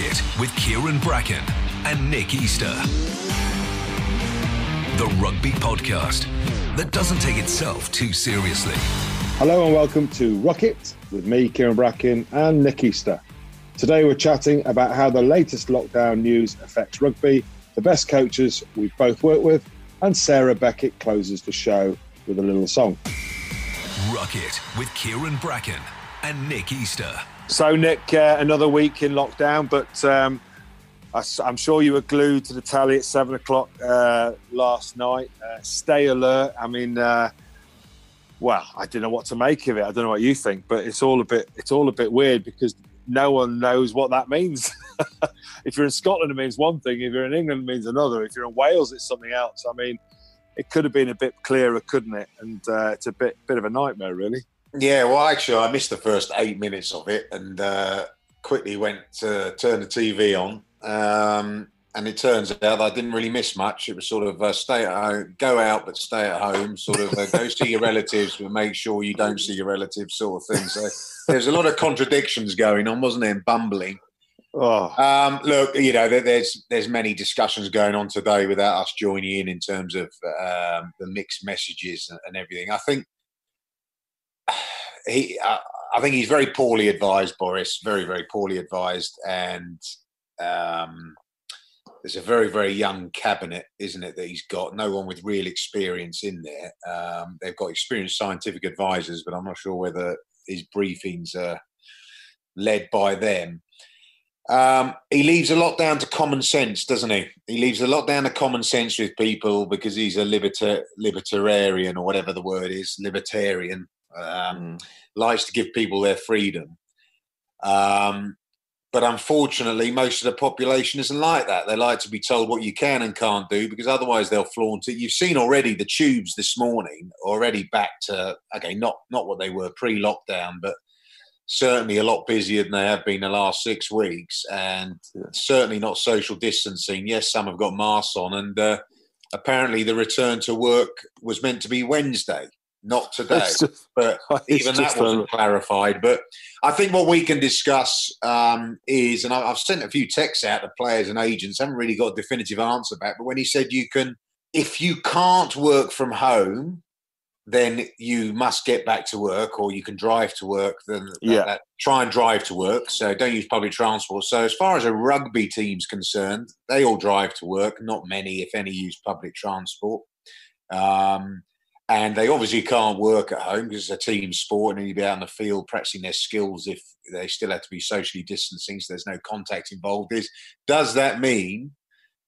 It with Kyran Bracken and Nick Easter. The rugby podcast that doesn't take itself too seriously. Hello and welcome to Ruck It with me, Kyran Bracken, and Nick Easter. Today we're chatting about how the latest lockdown news affects rugby, the best coaches we've both worked with, and Sarah Beckett closes the show with a little song. Ruck It with Kyran Bracken and Nick Easter. So, Nick, uh, another week in lockdown, but um, I, am sure you were glued to the tally at seven o'clock uh, last night. Uh, stay alert. I mean, uh, well, I don't know what to make of it. I don't know what you think, but it's all a bit it's all a bit weird because no one knows what that means. if you're in Scotland, it means one thing. If you're in England, it means another. If you're in Wales, it's something else. I mean, it could have been a bit clearer, couldn't it? And uh, it's a bit bit of a nightmare, really. Yeah, well, actually, I missed the first eight minutes of it and uh, quickly went to turn the TV on. Um, and it turns out I didn't really miss much. It was sort of uh, stay at home, go out but stay at home, sort of uh, go see your relatives, but make sure you don't see your relatives, sort of thing. So there's a lot of contradictions going on, wasn't there? And bumbling. Oh. Um, look, you know, there's there's many discussions going on today without us joining in in terms of um, the mixed messages and, and everything. I think he, uh, I think he's very poorly advised, Boris. Very, very poorly advised, and um, there's a very, very young cabinet, isn't it? That he's got no one with real experience in there. Um, they've got experienced scientific advisors, but I'm not sure whether his briefings are led by them. Um, he leaves a lot down to common sense, doesn't he? He leaves a lot down to common sense with people because he's a liberta- libertarian or whatever the word is, libertarian um, mm. likes to give people their freedom. Um, but unfortunately, most of the population isn't like that. They like to be told what you can and can't do because otherwise they'll flaunt it. You've seen already the tubes this morning already back to okay, not not what they were pre-lockdown, but certainly a lot busier than they have been the last six weeks, and certainly not social distancing. Yes, some have got masks on, and uh, apparently the return to work was meant to be Wednesday not today. Just, but even that wasn't a... clarified. But I think what we can discuss um, is, and I've sent a few texts out to players and agents, haven't really got a definitive answer back. But when he said you can, if you can't work from home, then you must get back to work, or you can drive to work. Then yeah. That, try and drive to work. So don't use public transport. So as far as a rugby team's concerned, they all drive to work. Not many, if any, use public transport. Um, and they obviously can't work at home because it's a team sport and you'd be out in the field practicing their skills if they still have to be socially distancing so there's no contact involved is does that mean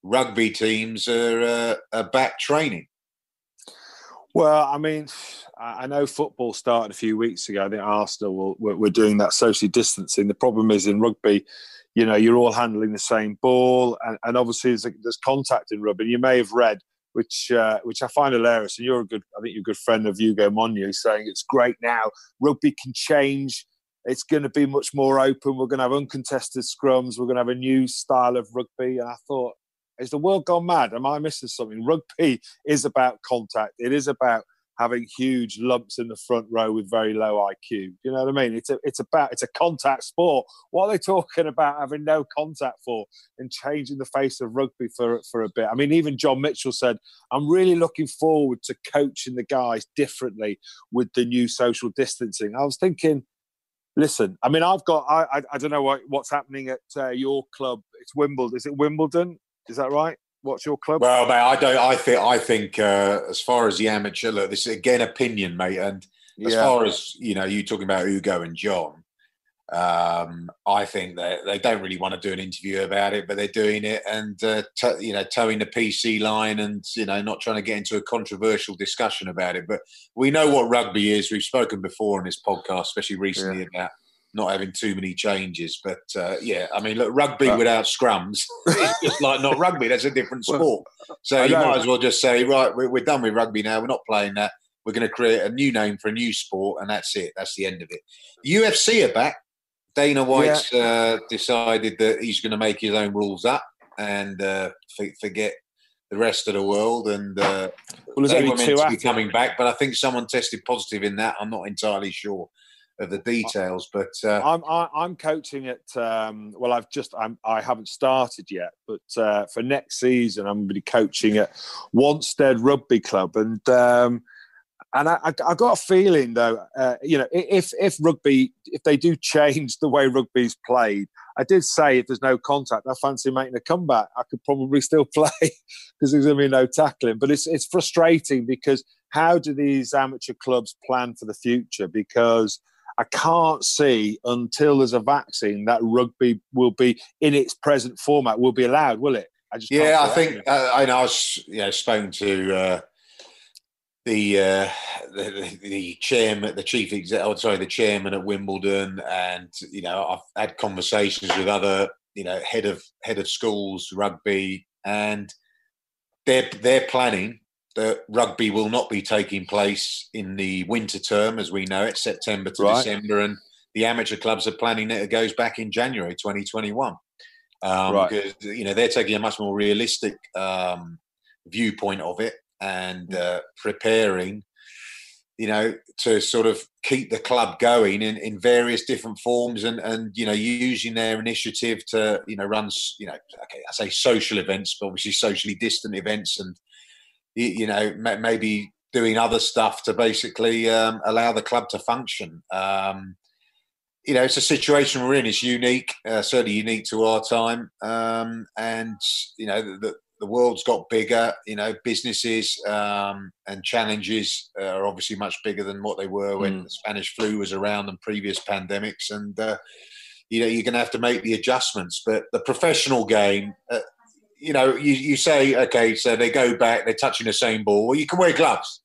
rugby teams are, uh, are back training? Well i mean i know football started a few weeks ago. I think arsenal were, were doing that socially distancing. The problem is in rugby you know you're all handling the same ball and, and obviously there's, there's contact in rugby. You may have read which uh, which I find hilarious. And you're a good, I think you're a good friend of Hugo Monye, saying it's great now. Rugby can change. It's going to be much more open. We're going to have uncontested scrums. We're going to have a new style of rugby. And I thought, is the world gone mad? Am I missing something? Rugby is about contact. It is about having huge lumps in the front row with very low IQ. You know what I mean? It's a, it's about it's a contact sport. What are they talking about having no contact for and changing the face of rugby for for a bit? I mean, even John Mitchell said, "I'm really looking forward to coaching the guys differently with the new social distancing." I was thinking. Listen, I mean, I've got, I, I, I don't know what, what's happening at uh, your club. It's Wimbledon. Is it Wimbledon? Is that right? What's your club? Well, mate, I don't. I think. I think uh, as far as the amateur, look, this is again opinion, mate. And as yeah. far as you know, you talking about Hugo and John. Um, I think that they don't really want to do an interview about it, but they're doing it, and uh, t- you know, towing the PC line, and you know, not trying to get into a controversial discussion about it. But we know what rugby is. We've spoken before on this podcast, especially recently, yeah. about not having too many changes. But uh, yeah, I mean, look, rugby but, without scrums is just like not rugby. That's a different sport. So you might as well just say, right, we're, we're done with rugby now. We're not playing that. We're going to create a new name for a new sport, and that's it. That's the end of it. UFC are back. Dana White's yeah. uh, decided that he's going to make his own rules up and uh, forget the rest of the world. And uh, well, they were meant to be coming back, but I think someone tested positive in that. I'm not entirely sure of the details. But uh, I'm I, am i am coaching at um, well, I've just I'm I haven't started yet, but uh, for next season I'm going to be coaching at Wanstead Rugby Club, and um, and I, I, I, got a feeling though, uh, you know, if if rugby if they do change the way rugby's played, I did say if there's no contact, I fancy making a comeback. I could probably still play because there's going to be no tackling. But it's it's frustrating because how do these amateur clubs plan for the future? Because I can't see until there's a vaccine that rugby will be in its present format will be allowed, will it? I just yeah, I think uh, I know. I was you know spoken to uh, the, uh, the the chairman, the chief exec, oh, sorry, the chairman at Wimbledon, and you know I've had conversations with other you know head of head of schools rugby, and they're they're planning that rugby will not be taking place in the winter term as we know it, September to right. December, and the amateur clubs are planning that it goes back in January 2021. Um, right. Because you know they're taking a much more realistic um, viewpoint of it and mm. uh, preparing, you know, to sort of keep the club going in, in various different forms and, and, you know, using their initiative to, you know, run, you know, okay, I say social events, but obviously socially distant events and, you know, maybe doing other stuff to basically um, allow the club to function. Um, you know, it's a situation we're in. It's unique, uh, certainly unique to our time, um, and you know, the, the world's got bigger. You know, businesses um, and challenges are obviously much bigger than what they were when mm. the Spanish flu was around and previous pandemics. And uh, you know, you're going to have to make the adjustments. But the professional game, uh, you know, you, you say, okay, so they go back, they're touching the same ball. Well, you can wear gloves.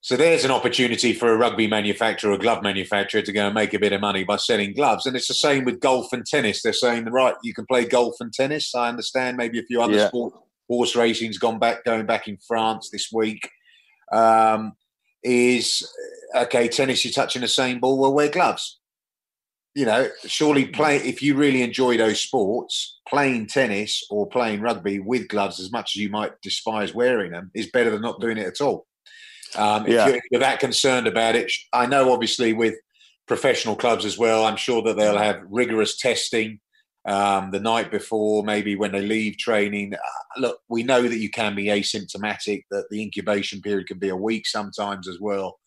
So there's an opportunity for a rugby manufacturer, a glove manufacturer, to go and make a bit of money by selling gloves. And it's the same with golf and tennis. They're saying, right, you can play golf and tennis. I understand maybe a few other yeah. sports. Horse racing's gone back, going back in France this week. Um, is okay, tennis, you're touching the same ball. Well, wear gloves. You know, surely play if you really enjoy those sports, playing tennis or playing rugby with gloves, as much as you might despise wearing them, is better than not doing it at all. Um, if, you're, if you're that concerned about it, I know obviously with professional clubs as well, I'm sure that they'll have rigorous testing um, the night before, maybe when they leave training. Uh, look, we know that you can be asymptomatic, that the incubation period can be a week sometimes as well.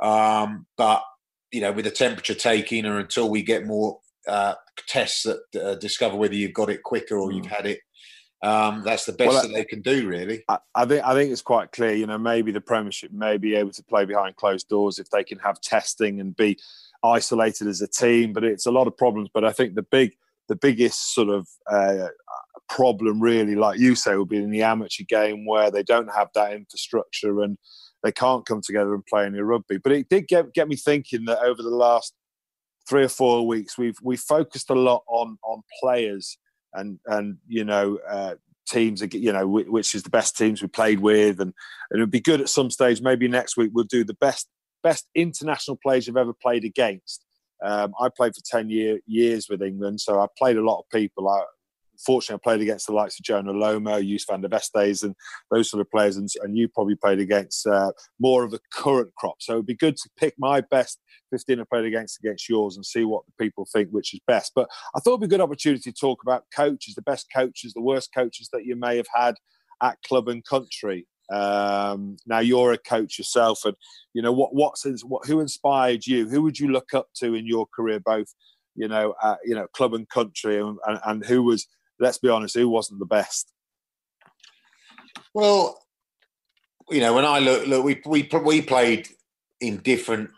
Um, but, you know, with the temperature taking or until we get more uh, tests that uh, discover whether you've got it quicker or mm. you've had it um, that's the best well, that they can do, really. I, I, think I think it's quite clear. You know, maybe the Premiership may be able to play behind closed doors if they can have testing and be isolated as a team. But it's a lot of problems. But I think the big the biggest sort of uh, problem, really, like you say, will be in the amateur game where they don't have that infrastructure and they can't come together and play any rugby. But it did get get me thinking that over the last three or four weeks, we've we focused a lot on on players and and you know uh, teams you know which is the best teams we played with. And, and it would be good at some stage maybe next week we'll do the best best international players you've ever played against. Um, I played for 10 year, years with England so I played a lot of people. I, fortunately, I played against the likes of Jonah Lomu, Joost van der Westhuizen, and those sort of players. And, and you probably played against uh, more of the current crop. So it'd be good to pick my best 15 I played against against yours and see what the people think which is best. But I thought it'd be a good opportunity to talk about coaches, the best coaches, the worst coaches that you may have had at club and country. Um, now you're a coach yourself, and you know what what's what who inspired you? Who would you look up to in your career, both you know, uh, you know, club and country, and, and, and who was let's be honest, who wasn't the best? Well, you know, when I look, look, we we we played in different.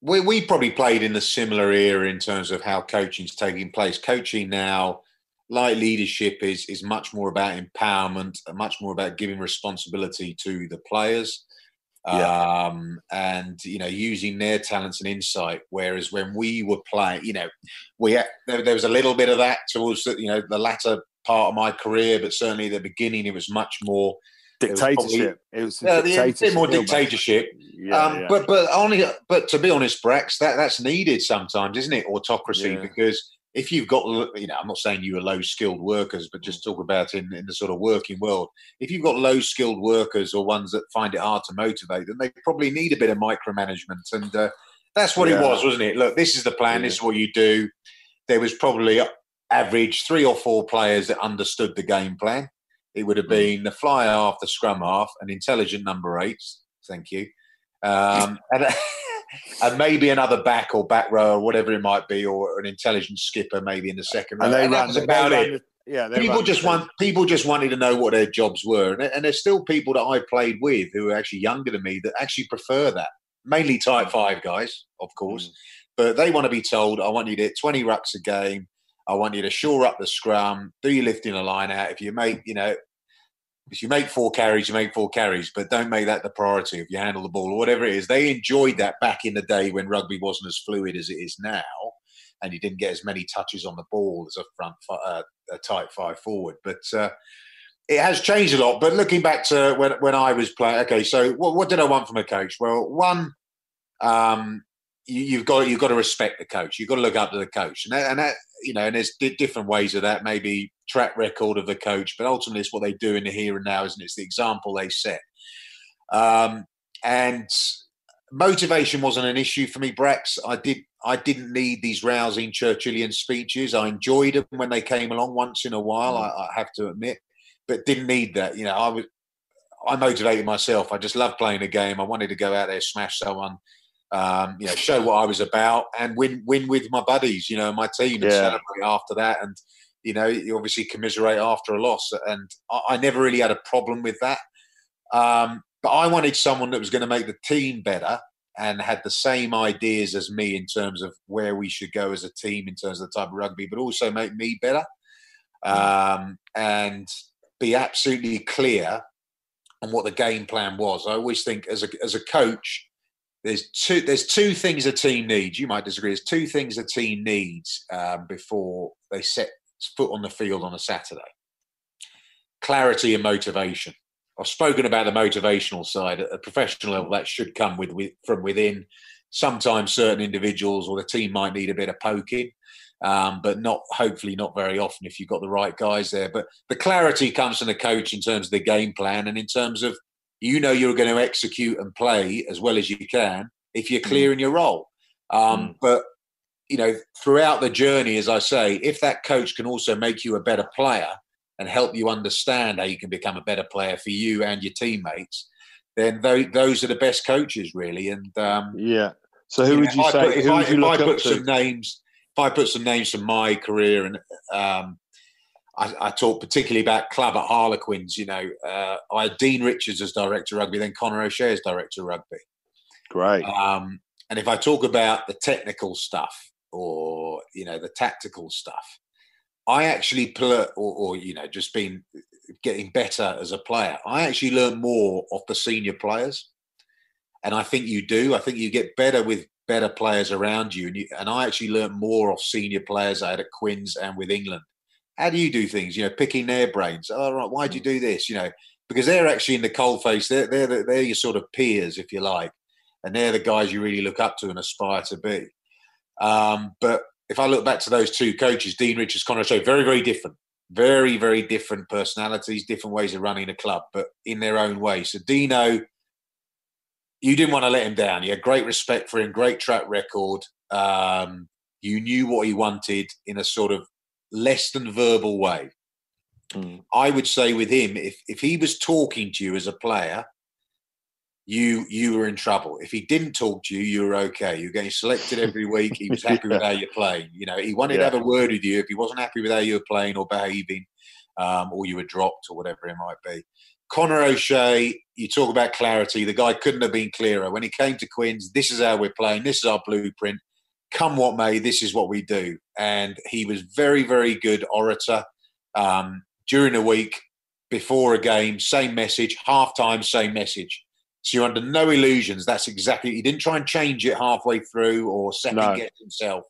We we probably played in a similar era in terms of how coaching's taking place. Coaching now, like leadership, is is much more about empowerment, much more about giving responsibility to the players. Yeah. Um, and you know using their talents and insight whereas when we were playing you know we had, there, there, was a little bit of that towards the, you know the latter part of my career but certainly the beginning it was much more dictatorship it was, probably, it was a bit more dictatorship yeah, um, yeah. but but only but to be honest Brex, that that's needed sometimes isn't it autocracy yeah. because if you've got, you know, I'm not saying you are low skilled workers, but just talk about in, in the sort of working world. If you've got low skilled workers or ones that find it hard to motivate, then they probably need a bit of micromanagement. And uh, That's what Yeah. it was, wasn't it? Look, this is the plan. Yeah. This is what you do. There was probably average three or four players that understood the game plan. It would have Mm. been the fly half, the scrum half, an intelligent number eight. Thank you. Um, and, and maybe another back or back row or whatever it might be, or an intelligent skipper maybe in the second row. And they And they about ran it yeah, people just want people just wanted to know what their jobs were, and, and there's still people that I played with who are actually younger than me that actually prefer that. Mainly type five guys, of course, Mm. but they want to be told, "I want you to hit 20 rucks a game. I want you to shore up the scrum, do your lifting a line out. If you make, you know." If you make four carries, you make four carries, but don't make that the priority. If you handle the ball or whatever it is, they enjoyed that back in the day when rugby wasn't as fluid as it is now, and you didn't get as many touches on the ball as a front uh, a tight five forward. But uh, it has changed a lot. But looking back to when when I was playing, okay, so what, what did I want from a coach? Well, one, um, you, you've got you've got to respect the coach. You've got to look up to the coach, and that, and that you know, and there's di- different ways of that. Maybe track record of the coach, but ultimately it's what they do in the here and now, isn't it? It's the example they set. Um, and motivation wasn't an issue for me, Brax. I did I didn't need these rousing Churchillian speeches. I enjoyed them when they came along once in a while. I, I have to admit, but didn't need that. You know, I was I motivated myself. I just loved playing a game. I wanted to go out there, smash someone, um, you know, show what I was about, and win win with my buddies, you know, my team, and Yeah. celebrate after that. And you know, you obviously commiserate after a loss. And I, I never really had a problem with that. Um, but I wanted someone that was going to make the team better and had the same ideas as me in terms of where we should go as a team in terms of the type of rugby, but also make me better um, and be absolutely clear on what the game plan was. I always think as a as a coach, there's two there's two things a team needs. You might disagree. There's two things a team needs um, before they set foot on the field on a Saturday: clarity and motivation. I've spoken about the motivational side at a professional level. That should come with, with from within. Sometimes certain individuals or the team might need a bit of poking, um, but not hopefully not very often if you've got the right guys there. But the clarity comes from the coach in terms of the game plan and in terms of you know you're going to execute and play as well as you can if you're clear in your role. Um, Mm. But you know, throughout the journey, as I say, if that coach can also make you a better player and help you understand how you can become a better player for you and your teammates, then those, those are the best coaches, really. And um, Yeah. So who you would know, you I say? put- if I, you if I put to? some names, if I put some names from my career, and um, I, I talk particularly about club at Harlequins. You know, uh, I had Dean Richards as director of rugby, then Conor O'Shea as director of rugby. Great. Um, and if I talk about the technical stuff or you know the tactical stuff, I actually pull or, or you know just been getting better as a player. I actually learn more off the senior players, and I think you do. I think you get better with better players around you, and, you, and I actually learned more off senior players I had at Quins and with England. How do you do things? You know, picking their brains. Oh, right, why'd you do this? You know, because they're actually in the cold face. They're they're the- they're your sort of peers, if you like, and they're the guys you really look up to and aspire to be. Um, but if I look back to those two coaches, Dean Richards, Conor O'Shea, very very different, very very different personalities, different ways of running a club, but in their own way. So Dino, you didn't want to let him down. You had great respect for him, great track record. Um, you knew what he wanted in a sort of less than verbal way. Mm. I would say with him, if if he was talking to you as a player, you you were in trouble. If he didn't talk to you, you were okay. You're getting selected every week. He was happy with how you're playing. You know, he wanted Yeah. to have a word with you. If he wasn't happy with how you were playing or behaving, um, or you were dropped or whatever it might be. Conor O'Shea, you talk about clarity. The guy couldn't have been clearer. When he came to Quins, this is how we're playing. This is our blueprint. Come what may, this is what we do. And he was very, very good orator. Um, during the week, before a game, same message. Half time, same message. So you're under no illusions. That's exactly. He didn't try and change it halfway through or second No. guess himself.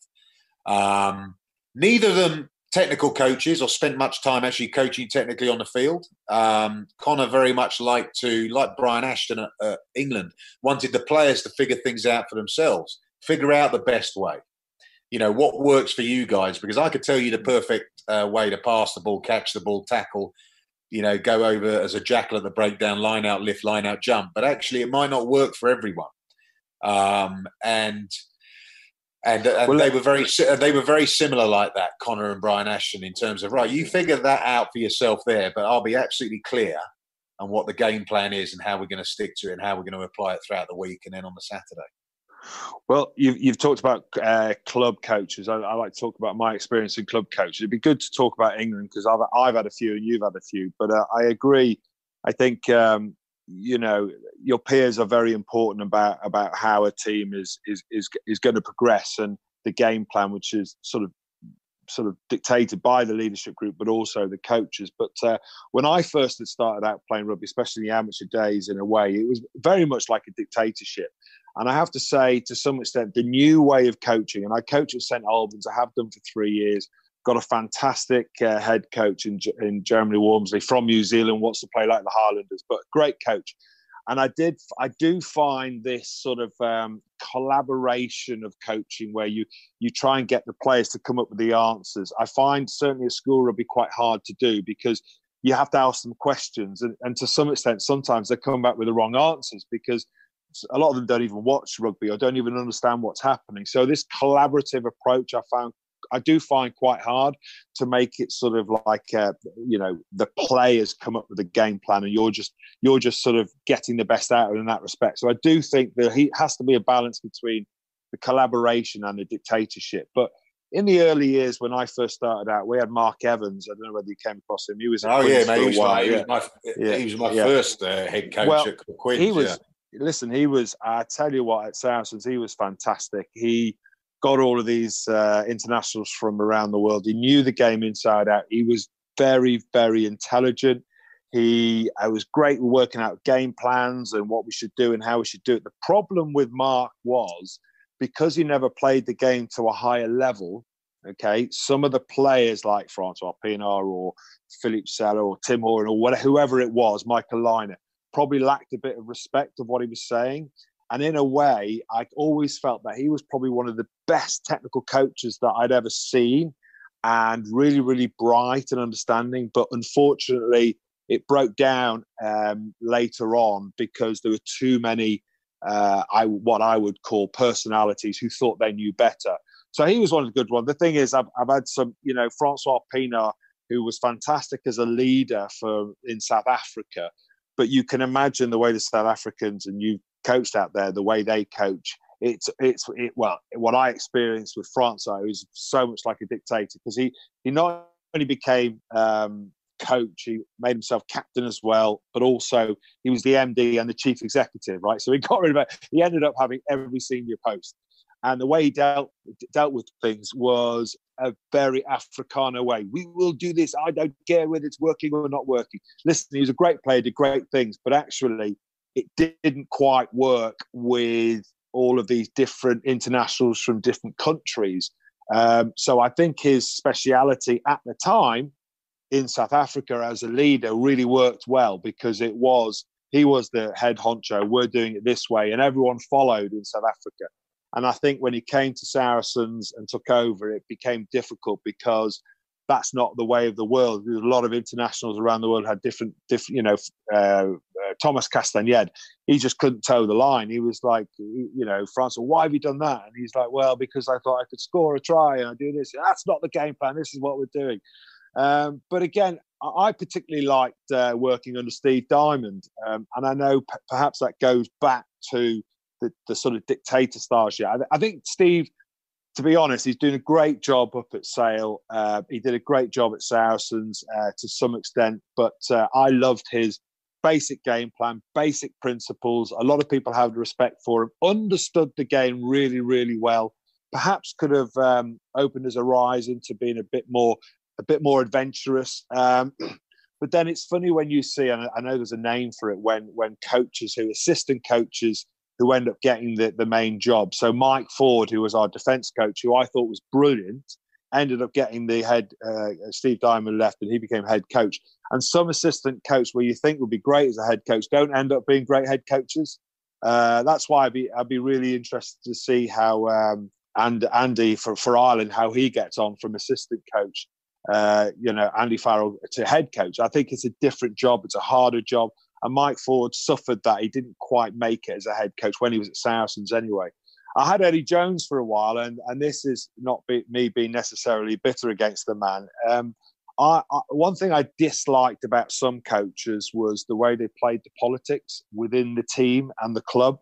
Um, neither of them technical coaches or spent much time actually coaching technically on the field. Um, Conor very much liked to, like Brian Ashton at, at England, wanted the players to figure things out for themselves, figure out the best way. You know what works for you guys because I could tell you the perfect uh, way to pass the ball, catch the ball, tackle, you know, go over as a jackal at the breakdown, line out, lift, line out, jump. But actually, it might not work for everyone. Um, and And, and well, they were very they were very similar like that, Conor and Brian Ashton, in terms of right. You figure that out for yourself there, but I'll be absolutely clear on what the game plan is and how we're going to stick to it and how we're going to apply it throughout the week and then on the Saturday. Well, you've, you've talked about uh, club coaches. I, I, like to talk about my experience in club coaches. It'd be good to talk about England because I've, I've had a few and you've had a few. But uh, I agree. I think um, you know your peers are very important about about how a team is is is, is going to progress and the game plan, which is sort of sort of dictated by the leadership group, but also the coaches. But uh, when I first had started out playing rugby, especially in the amateur days, in a way, it was very much like a dictatorship. And I have to say, to some extent, the new way of coaching, and I coach at St Albans, I have done for three years, got a fantastic uh, head coach in, in Germany, Walmsley, from New Zealand, wants to play like the Highlanders, but great coach. And I did, I do find this sort of um, collaboration of coaching where you you try and get the players to come up with the answers. I find certainly at school rugby quite hard to do because you have to ask them questions, and, and to some extent, sometimes they come back with the wrong answers because a lot of them don't even watch rugby or don't even understand what's happening. So this collaborative approach I found I do find quite hard to make it sort of like uh, you know the players come up with a game plan and you're just you're just sort of getting the best out of it in that respect. So I do think that he has to be a balance between the collaboration and the dictatorship. But in the early years when I first started out, we had Mark Evans. I don't know whether you came across him. He was oh yeah, mate, he, was my, he was my, yeah. he was my yeah. first uh, head coach well, at Quins. He was. Listen, he was. I tell you what, at Saracens, he was fantastic. He got all of these uh, internationals from around the world. He knew the game inside out. He was very, very intelligent. He I was great working out game plans and what we should do and how we should do it. The problem with Mark was because he never played the game to a higher level. Okay, some of the players like Francois Pienaar or Philippe Sella or Tim Horan or whatever, whoever it was, Michael Lynagh, probably lacked a bit of respect of what he was saying. And in a way, I always felt that he was probably one of the best technical coaches that I'd ever seen and really, really bright and understanding. But unfortunately, it broke down um, later on because there were too many, uh, I, what I would call personalities who thought they knew better. So he was one of the good ones. The thing is, I've, I've had some, you know, Francois Pienaar, who was fantastic as a leader for in South Africa. But you can imagine the way the South Africans, and you coached out there, the way they coach, it's it's it, well, what I experienced with Francois is so much like a dictator because he he not only became um, coach, he made himself captain as well, but also he was the MD and the chief executive, right? So he got rid of it. He ended up having every senior post, and the way he dealt dealt with things was a very Africana way. We will do this. I don't care whether it's working or not working. Listen, he was a great player, did great things, but actually it didn't quite work with all of these different internationals from different countries. Um, so I think his speciality at the time in South Africa as a leader really worked well because it was he was the head honcho. We're doing it this way, and everyone followed in South Africa. And I think when he came to Saracens and took over, it became difficult because that's not the way of the world. There's a lot of internationals around the world had different, different, you know, uh, uh, Thomas Castaignède, he just couldn't toe the line. He was like, you know, Francois, why have you done that? And he's like, well, because I thought I could score a try and I do this. That's not the game plan. This is what we're doing. Um, but again, I particularly liked uh, working under Steve Diamond, um, and I know p- perhaps that goes back to the, the sort of dictator style. Yeah, I, I think Steve to be honest, he's doing a great job up at Sale. Uh, he did a great job at Saracens uh, to some extent, but uh, I loved his basic game plan, basic principles. A lot of people have respect for him, understood the game really, really well. Perhaps could have um, opened his horizon to being a bit more, a bit more adventurous. Um, but then it's funny when you see, and I know there's a name for it, when when coaches who assistant coaches who end up getting the, the main job. So Mike Ford, who was our defence coach, who I thought was brilliant, ended up getting the head. Uh, Steve Diamond left, and he became head coach. And some assistant coach, where you think would be great as a head coach, don't end up being great head coaches. Uh, that's why I'd be I'd be really interested to see how um, and Andy for, for Ireland how he gets on from assistant coach. Uh, you know, Andy Farrell to head coach. I think it's a different job. It's a harder job. And Mike Ford suffered that he didn't quite make it as a head coach when he was at Saracens anyway. I had Eddie Jones for a while, and and this is not be, me being necessarily bitter against the man. Um, I, I, one thing I disliked about some coaches was the way they played the politics within the team and the club.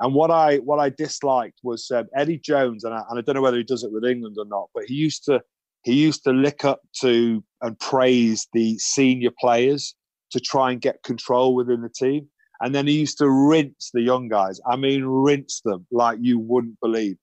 And what I what I disliked was um, Eddie Jones, and I, and I don't know whether he does it with England or not, but he used to he used to lick up to and praise the senior players to try and get control within the team. And then he used to rinse the young guys. I mean, rinse them like you wouldn't believe.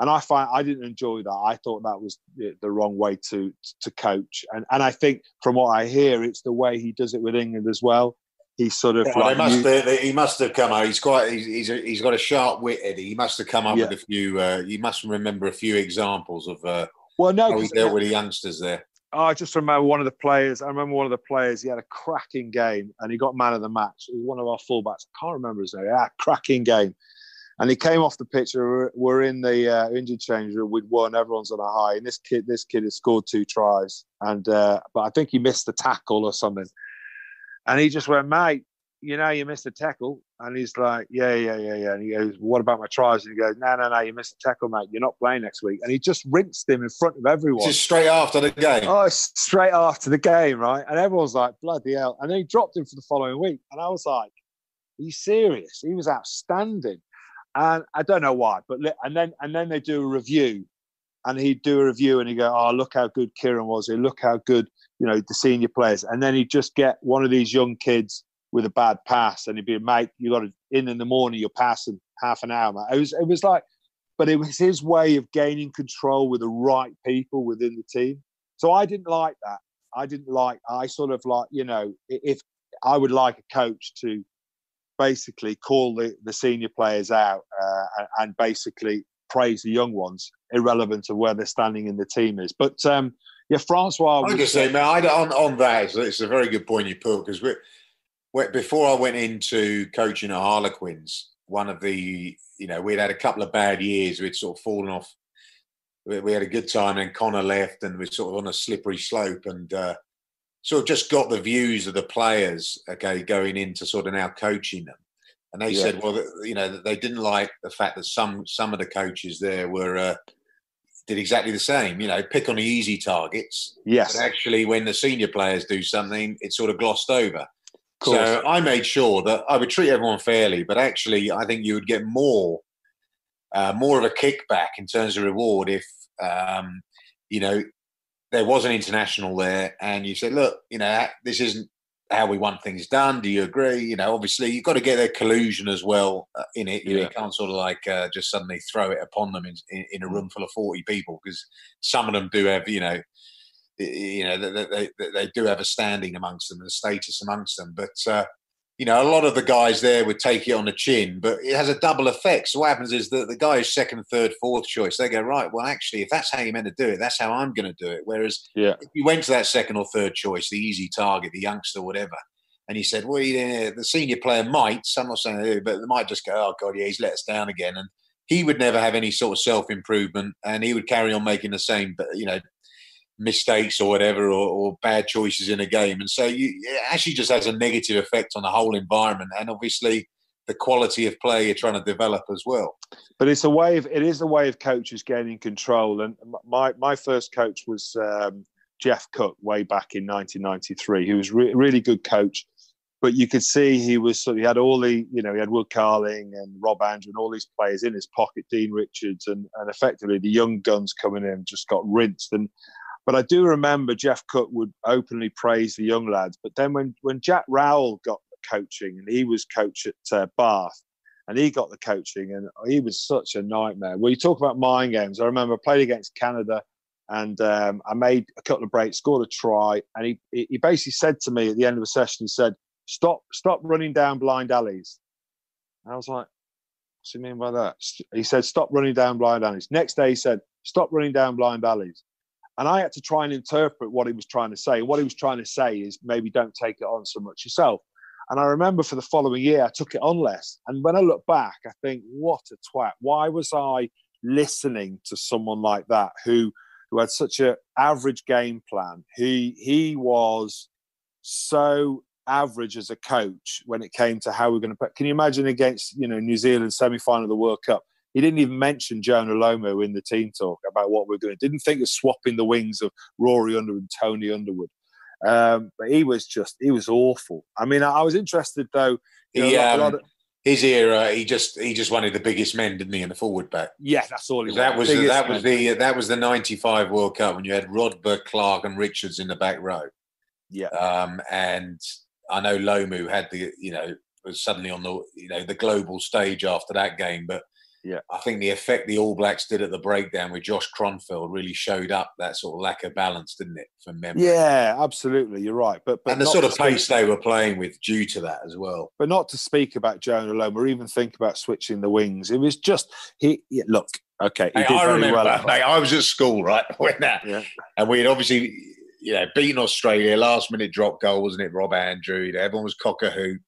And I find I didn't enjoy that. I thought that was the, wrong way to to coach. And and I think from what I hear, it's the way he does it with England as well. He's sort of yeah, like must, you, he must have come out. He's quite. He's he's, a, he's got a sharp wit, Eddie. He must have come up yeah. with a few. Uh, you must remember a few examples of. Uh, well, no, how he dealt with the youngsters there. Oh, I just remember one of the players. I remember one of the players. He had a cracking game, and he got man of the match. It was one of our fullbacks. I can't remember his name. Yeah, cracking game. And he came off the pitch. We're, in the uh, injured change room. We'd won. Everyone's on a high. And this kid, this kid had scored two tries, and uh, but I think he missed the tackle or something. And he just went, mate, you know, you missed a tackle. And he's like, yeah, yeah, yeah, yeah. And he goes, what about my tries? And he goes, no, no, no, you missed a tackle, mate. You're not playing next week. And he just rinsed him in front of everyone. Just straight after the game. Oh, straight after the game, right? And everyone's like, bloody hell. And then he dropped him for the following week. And I was like, are you serious? He was outstanding. And I don't know why, but and then and then they do a review, and he'd do a review and he'd go, "Oh, look how good Kyran was! Here, look how good you know the senior players." And then he'd just get one of these young kids with a bad pass, and he'd be, mate, you got to in in the morning, you're passing half an hour. Mate. It was it was like, but it was his way of gaining control with the right people within the team. So I didn't like that. I didn't like. I sort of like you know if I would like a coach to basically call the, the senior players out uh, and basically praise the young ones, irrelevant of where they're standing in the team is. But um, yeah, Francois. I just say, man, I, on on that, it's a very good point you put because we before I went into coaching at Harlequins, one of the, you know, we'd had a couple of bad years. We'd sort of fallen off. We, we had a good time, and Conor left, and we're sort of on a slippery slope, and uh, sort of just got the views of the players, okay, going into sort of now coaching them. And they yeah. said, well, you know, they didn't like the fact that some some of the coaches there were uh, did exactly the same. You know, pick on the easy targets. Yes. But actually, when the senior players do something, it's sort of glossed over. So I made sure that I would treat everyone fairly, but actually, I think you would get more, uh, more of a kickback in terms of reward if, um, you know, there was an international there, and you said, "Look, you know, this isn't how we want things done. Do you agree?" You know, obviously, you've got to get their collusion as well uh, in it. You, yeah. know, you can't sort of like uh, just suddenly throw it upon them in, in, in a room full of forty people because some of them do have, you know you know, they, they, they, do have a standing amongst them and a status amongst them. But, uh, you know, a lot of the guys there would take it on the chin, but it has a double effect. So what happens is that the guy is second, third, fourth choice. They go, right, well, actually, if that's how you're meant to do it, that's how I'm going to do it. Whereas yeah. if you went to that second or third choice, the easy target, the youngster, whatever, and he said, well, yeah, the senior player might, I'm not saying they do, but they might just go, oh, God, yeah, he's let us down again. And he would never have any sort of self improvement and he would carry on making the same, but you know, mistakes or whatever or, or, bad choices in a game. And so you, it actually just has a negative effect on the whole environment and obviously the quality of play you're trying to develop as well. But it's a way of it is a way of coaches gaining control. And my my first coach was um, Geoff Cooke way back in 1993. He was re- really good coach. But you could see he was he had all the you know he had Will Carling and Rob Andrew and all these players in his pocket, Dean Richards and and effectively the young guns coming in just got rinsed and but I do remember Geoff Cooke would openly praise the young lads. But then when, when Jack Rowell got the coaching and he was coach at uh, Bath and he got the coaching and he was such a nightmare. Well, you talk about mind games. I remember I played against Canada and um, I made a couple of breaks, scored a try. And he, he basically said to me at the end of the session, he said, stop, stop running down blind alleys. And I was like, what do you mean by that? He said, stop running down blind alleys. Next day he said, stop running down blind alleys. And I had to try and interpret what he was trying to say. What he was trying to say is maybe don't take it on so much yourself. And I remember for the following year, I took it on less. And when I look back, I think, what a twat. Why was I listening to someone like that who who had such an average game plan? He he was so average as a coach when it came to how we're going to put. Can you imagine against you know New Zealand semi final of the World Cup? He didn't even mention Jonah Lomu in the team talk about what we're doing. Didn't think of swapping the wings of Rory Underwood and Tony Underwood. Um, but he was just he was awful. I mean, I, I was interested though. He, know, um, of, his era, he just he just wanted the biggest men, didn't he, in the forward back? Yeah, that's all he that was. The, that was the that was the '95 World Cup when you had Rodber, Clarke, and Richards in the back row. Yeah, um, and I know Lomu had the you know was suddenly on the you know the global stage after that game, but yeah, I think the effect the All Blacks did at the breakdown with Josh Kronfeld really showed up that sort of lack of balance, didn't it? From memory. Yeah, absolutely. You're right. But, but and the sort of pace speak, they were playing with due to that as well. But not to speak about Jonah Lomu or even think about switching the wings. It was just he. Yeah, look, okay, hey, I remember. Well mate, I was at school right when that, yeah. and we had obviously you know beaten Australia last minute drop goal, wasn't it? Rob Andrew. Everyone was cock a hoop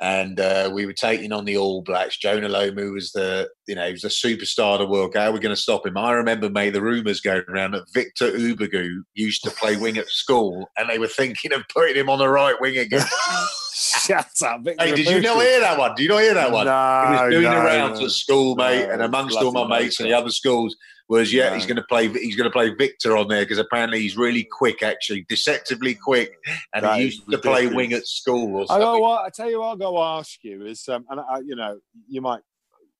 and uh, we were taking on the All Blacks. Jonah Lomu was the, you know, he was the superstar of the world. How are we going to stop him? I remember, mate, the rumours going around that Victor Ubogu used to play wing at school, and they were thinking of putting him on the right wing again. Shut up, Victor Hey, did you not hear that one? Did you not hear that one? No, he was doing no, around no, to school, mate, and amongst all my mates and the other schools was yeah, he's going to play. He's going to play Victor on there because apparently he's really quick, actually, deceptively quick, and that he used to play wing at school. Or something. I go, what I tell you, what I'll go ask you is, um, and I, you know, you might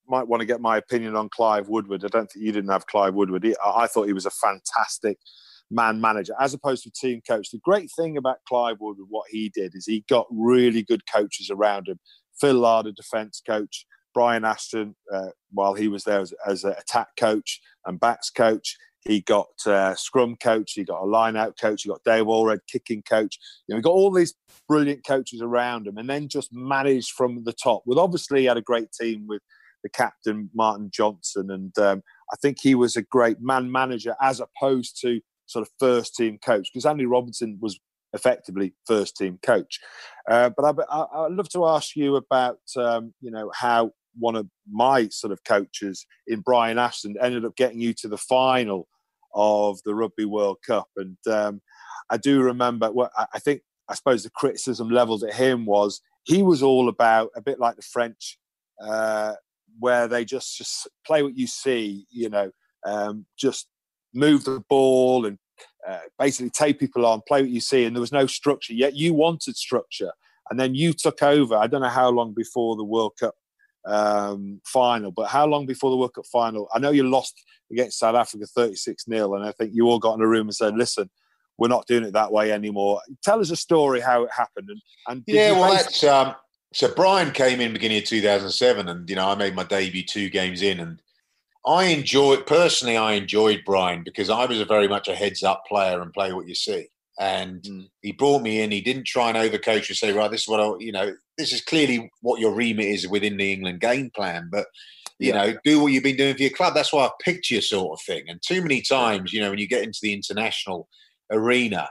might want to get my opinion on Clive Woodward. I don't think you didn't have Clive Woodward. He, I thought he was a fantastic man manager as opposed to team coach. The great thing about Clive Woodward, what he did is he got really good coaches around him. Phil Larder, defence coach, Brian Ashton, uh, while he was there as, as an attack coach and backs coach, he got uh, scrum coach, he got a line out coach, he got Dave Alred, kicking coach. You know, he got all these brilliant coaches around him and then just managed from the top. With obviously, he had a great team with the captain, Martin Johnson. And um, I think he was a great man manager as opposed to sort of first team coach because Andy Robinson was effectively first team coach. Uh, but I, would love to ask you about, um, you know, how one of my sort of coaches in Brian Ashton ended up getting you to the final of the Rugby World Cup. And um, I do remember, well, I think, I suppose the criticism leveled at him was he was all about a bit like the French, uh, where they just, just play what you see, you know, um, just move the ball and uh, basically take people on, play what you see. And there was no structure, yet you wanted structure. And then you took over. I don't know how long before the World Cup um, final. But how long before the World Cup final? I know you lost against South Africa 36 0, and I think you all got in a room and said, listen, we're not doing it that way anymore. Tell us a story how it happened. And, and yeah, well, that's um, so Brian came in beginning of 2007, and you know I made my debut two games in, and I enjoyed personally. I enjoyed Brian because I was a very much a heads up player and play what you see and mm. he brought me in. He didn't try and overcoach and say, right, this is what I, you know, this is clearly what your remit is within the England game plan, but you yeah. know, do what you've been doing for your club. That's why I picked you, sort of thing. And too many times, you know, when you get into the international arena,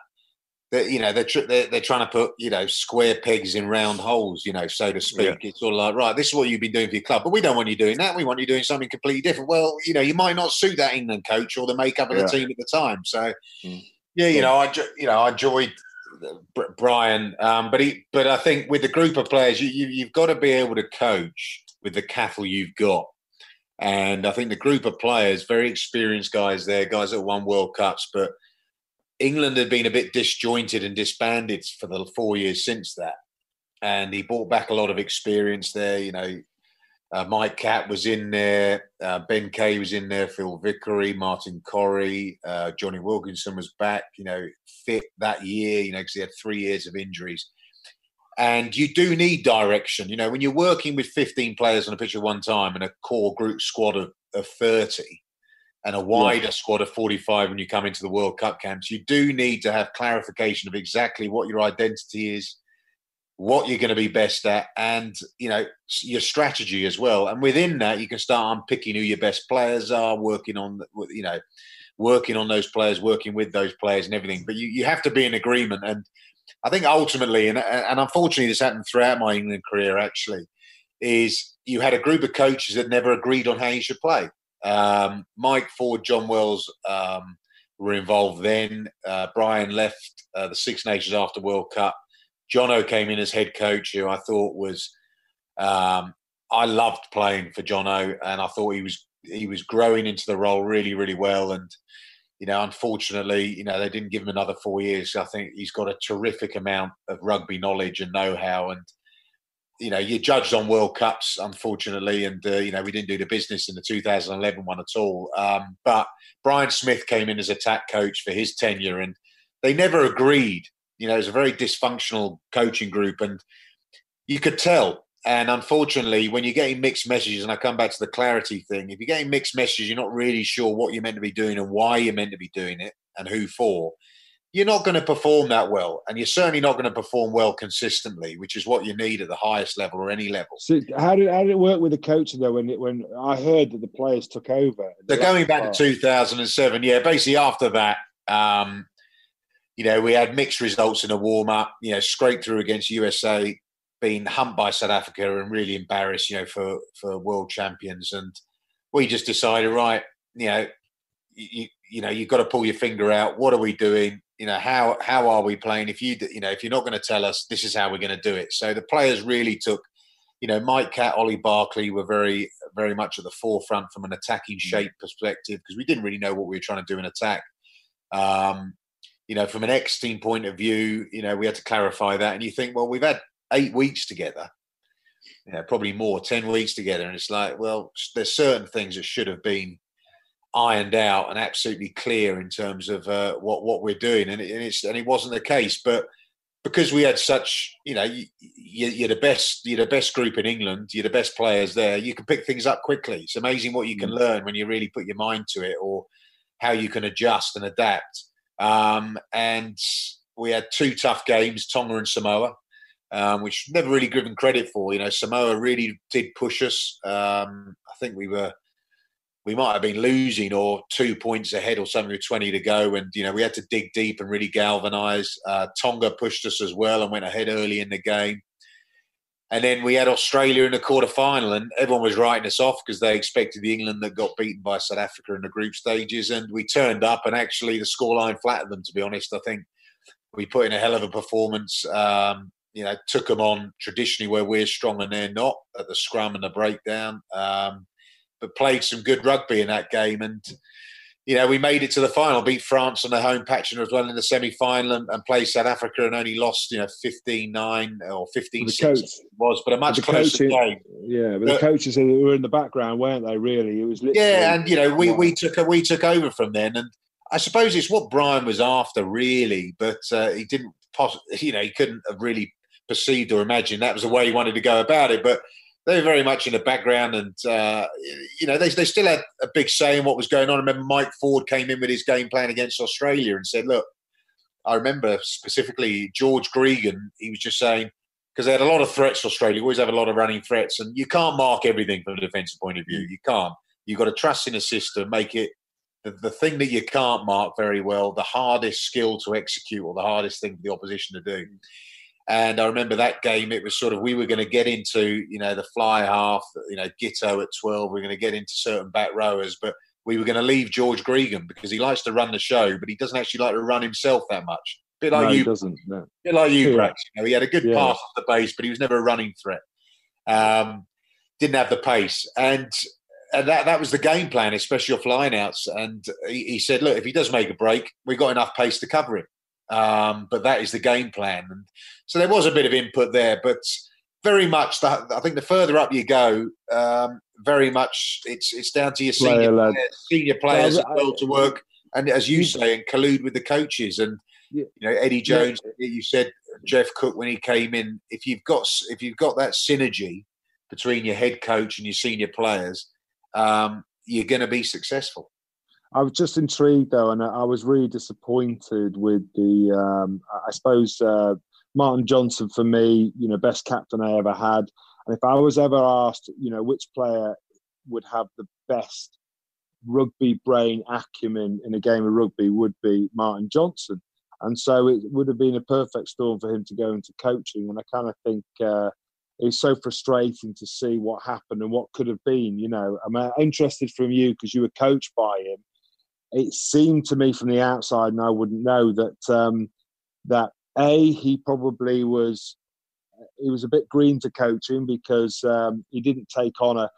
that you know they're, tr- they're, they're trying to put you know square pegs in round holes, you know, so to speak. Yeah. It's all like right, this is what you've been doing for your club, but we don't want you doing that. We want you doing something completely different. Well, you know, you might not suit that England coach or the makeup of yeah. the team at the time. So. Mm yeah, you know, I you know I enjoyed Brian, um, but he but I think with the group of players, you, you you've got to be able to coach with the cattle you've got. And I think the group of players, very experienced guys there, guys that won World Cups, but England had been a bit disjointed and disbanded for the four years since that. And he brought back a lot of experience there. You know, uh, Mike Catt was in there. Uh, ben Kay was in there. Phil Vickery, Martin Corry, uh, Jonny Wilkinson was back. You know, fit that year. You know, because he had three years of injuries. And you do need direction. You know, when you're working with 15 players on a pitch at one time and a core group squad of, of 30 and a wider yeah. squad of 45 when you come into the World Cup camps, you do need to have clarification of exactly what your identity is, what you're going to be best at, and you know your strategy as well. And within that, you can start unpicking who your best players are, working on you know working on those players, working with those players, and everything. But you, you have to be in agreement. And I think ultimately, and and unfortunately, this happened throughout my England career. Actually, is you had a group of coaches that never agreed on how you should play. Um, Mike Ford, John Wells. Um, were involved then. Uh, Brian left uh, the Six Nations after World Cup Jono came in as head coach, who I thought was, um, I loved playing for Jono, and I thought he was he was growing into the role really, really well. And you know, unfortunately, you know, they didn't give him another four years. I think he's got a terrific amount of rugby knowledge and know-how, and you know, you're judged on World Cups, unfortunately, and uh, you know, we didn't do the business in the 2011 one at all. Um, but Brian Smith came in as attack coach for his tenure, and they never agreed. You know, it was a very dysfunctional coaching group, and you could tell. And unfortunately, when you're getting mixed messages, and I come back to the clarity thing, if you're getting mixed messages, you're not really sure what you're meant to be doing and why you're meant to be doing it and who for you're not going to perform that well, and you're certainly not going to perform well consistently, which is what you need at the highest level or any level. So, how did how did it work with the coach, though? When it, when I heard that the players took over, they're going back part. to 2007. Yeah, basically after that, um, you know, we had mixed results in a warm up. You know, scraped through against USA, being humped by South Africa, and really embarrassed. You know, for for world champions, and we just decided, right, you know, you, you know you've got to pull your finger out what are we doing you know how how are we playing if you you know if you're not going to tell us this is how we're going to do it so the players really took you know mike catt Olly Barkley were very very much at the forefront from an attacking mm. shape perspective because we didn't really know what we were trying to do in attack um, you know from an ex team point of view you know we had to clarify that and you think well we've had eight weeks together you know, probably more 10 weeks together and it's like well there's certain things that should have been ironed out and absolutely clear in terms of uh, what what we're doing, and, it, and, it's and it wasn't the case. But because we had such, you know, you, you're the best, you're the best group in England, you're the best players there. You can pick things up quickly. It's amazing what you can mm. learn when you really put your mind to it, or how you can adjust and adapt. Um, and we had two tough games, Tonga and Samoa. Um, which never really given credit for. You know, Samoa really did push us. Um, I think we were we might have been losing or two points ahead or something with 20 to go. And, you know, we had to dig deep and really galvanise. Uh, Tonga pushed us as well and went ahead early in the game. And then we had Australia in the quarter final, and everyone was writing us off because they expected the England that got beaten by South Africa in the group stages. And we turned up, and actually the scoreline flattered them, to be honest. I think we put in a hell of a performance. Um, you know, took them on traditionally where we're strong and they're not at the scrum and the breakdown. Um, but played some good rugby in that game. And you know, we made it to the final, beat France on their home patch and as well in the semi-final, and, and played South Africa and only lost, you know, 15-9 or 15-6 was, but a much closer game. Yeah, but, but, the coaches were in the background, weren't they? Really, it was yeah, and you know, we, we took we took over from then, and I suppose it's what Brian was after, really, but uh, he didn't, poss- you know, he couldn't have really perceived or imagined that was the way he wanted to go about it, but they were very much in the background, and uh, you know they, they still had a big say in what was going on. I remember Mike Ford came in with his game plan against Australia and said, "Look, I remember specifically George Gregan. He was just saying because they had a lot of threats. Australia always have a lot of running threats, and you can't mark everything from a defensive point of view. You can't. You've got to trust in a system, make it the, the thing that you can't mark very well, the hardest skill to execute, or the hardest thing for the opposition to do." And I remember that game, it was sort of, we were going to get into, you know, the fly half, you know, Giteau at 12, we are going to get into certain back rowers, but we were going to leave George Gregan because he likes to run the show, but he doesn't actually like to run himself that much. A bit like no, you. doesn't. No. Bit like you, yeah. You know, he had a good yeah. pass off the base, but he was never a running threat. Um, didn't have the pace. And and that, that was the game plan, especially off lineouts. And he, he, said, look, if he does make a break, we've got enough pace to cover him. Um, but that is the game plan. And so there was a bit of input there, but very much, the, I think the further up you go, um, very much it's it's down to your senior, players, senior players well, well to work. And as you say, and collude with the coaches. And you know, Eddie Jones, yeah. you said Geoff Cooke when he came in. If you've got if you've got that synergy between your head coach and your senior players, um, you're going to be successful. I was just intrigued though, and I was really disappointed with the. Um, I suppose uh, Martin Johnson for me, you know, best captain I ever had. And if I was ever asked, you know, which player would have the best rugby brain acumen in a game of rugby, would be Martin Johnson. And so it would have been a perfect storm for him to go into coaching. And I kind of think uh, it's so frustrating to see what happened and what could have been. You know, I'm uh, interested from you because you were coached by him it seemed to me from the outside, and I wouldn't know that um, that a he probably was he was a bit green to coaching because um, he didn't take on a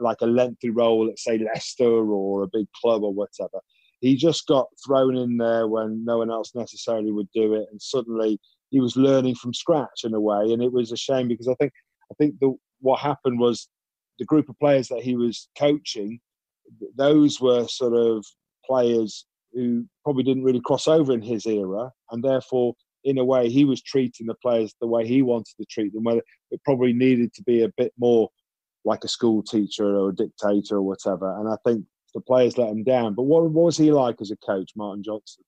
like a lengthy role at say Leicester or a big club or whatever. He just got thrown in there when no one else necessarily would do it, and suddenly he was learning from scratch in a way. And it was a shame because I think I think the, what happened was the group of players that he was coaching, those were sort of players who probably didn't really cross over in his era, and therefore, in a way, he was treating the players the way he wanted to treat them. Where it probably needed to be a bit more like a school teacher or a dictator or whatever. And I think the players let him down. But what, what was he like as a coach, Martin Johnson?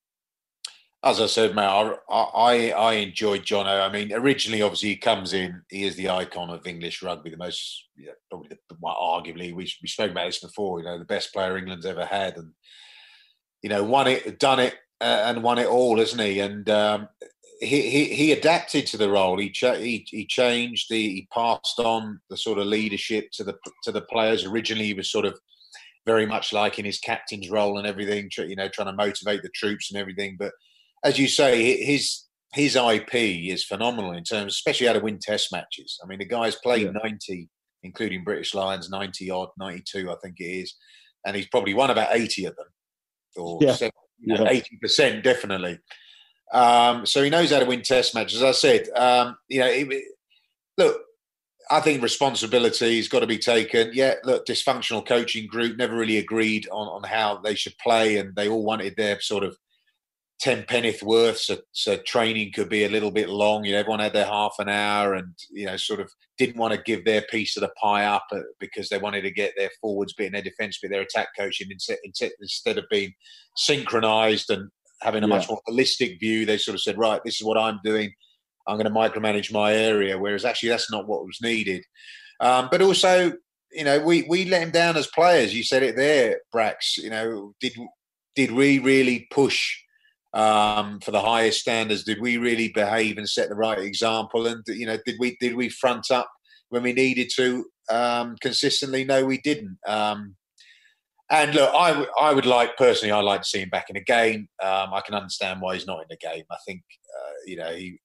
As I said, mate, I, I, I enjoyed Jono. I mean, originally, obviously, he comes in. He is the icon of English rugby, the most, probably, the, well, arguably, we we spoke about this before. You know, the best player England's ever had, and you know, won it, done it, uh, and won it all, isn't he? And um, he, he, he adapted to the role. He, cha- he he changed. The, he passed on the sort of leadership to the to the players. Originally, he was sort of very much like in his captain's role and everything. You know, trying to motivate the troops and everything. But as you say, his his IP is phenomenal in terms, especially how to win Test matches. I mean, the guy's played yeah. ninety, including British Lions, ninety odd, ninety two, I think it is, and he's probably won about eighty of them, or eighty yeah. percent definitely. Um, so he knows how to win test matches. As I said, um, you know, it, look, I think responsibility has got to be taken. Yeah, look, dysfunctional coaching group never really agreed on, on how they should play, and they all wanted their sort of ten penneth worth. So, so training could be a little bit long. You know, everyone had their half an hour, and you know, sort of didn't want to give their piece of the pie up uh, because they wanted to get their forwards bit and their defence bit, their attack coaching instead, instead of being synchronised and having a yeah. much more holistic view. They sort of said, right, this is what I'm doing. I'm going to micromanage my area, whereas actually that's not what was needed. Um, but also, you know, we, we let him down as players. You said it there, Brax. You know, did did we really push um, for the highest standards? Did we really behave and set the right example? And you know, did we did we front up when we needed to um, consistently? No, we didn't. Um, and look, I, w- I would like personally, I like to see him back in a game. Um, I can understand why he's not in the game. I think uh, you know he.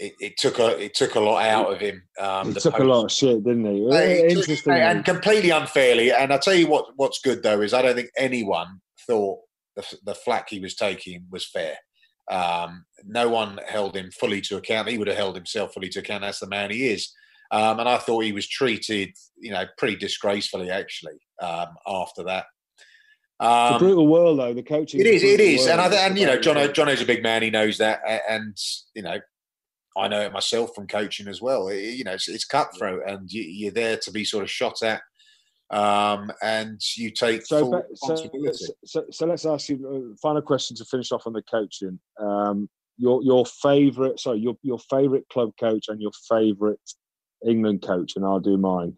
It, it, took a it took a lot out of him. Um, it took post. a lot of shit, didn't he? Interesting, and completely unfairly. And I tell you what, what's good though is I don't think anyone thought the, the flack he was taking was fair. Um, no one held him fully to account. He would have held himself fully to account. That's the man he is. Um, and I thought he was treated, you know, pretty disgracefully actually um, after that. Um, it's a brutal world, though. The coaching. It is. It is, and I, and you know, John. is a big man. He knows that, and you know, I know it myself from coaching as well. It, you know, it's, it's cutthroat, and you, are there to be sort of shot at, um, and you take so, full responsibility. So, so, so, let's ask you uh, final question to finish off on the coaching. Um, your your favorite, sorry, your your favorite club coach and your favorite England coach, and I'll do mine.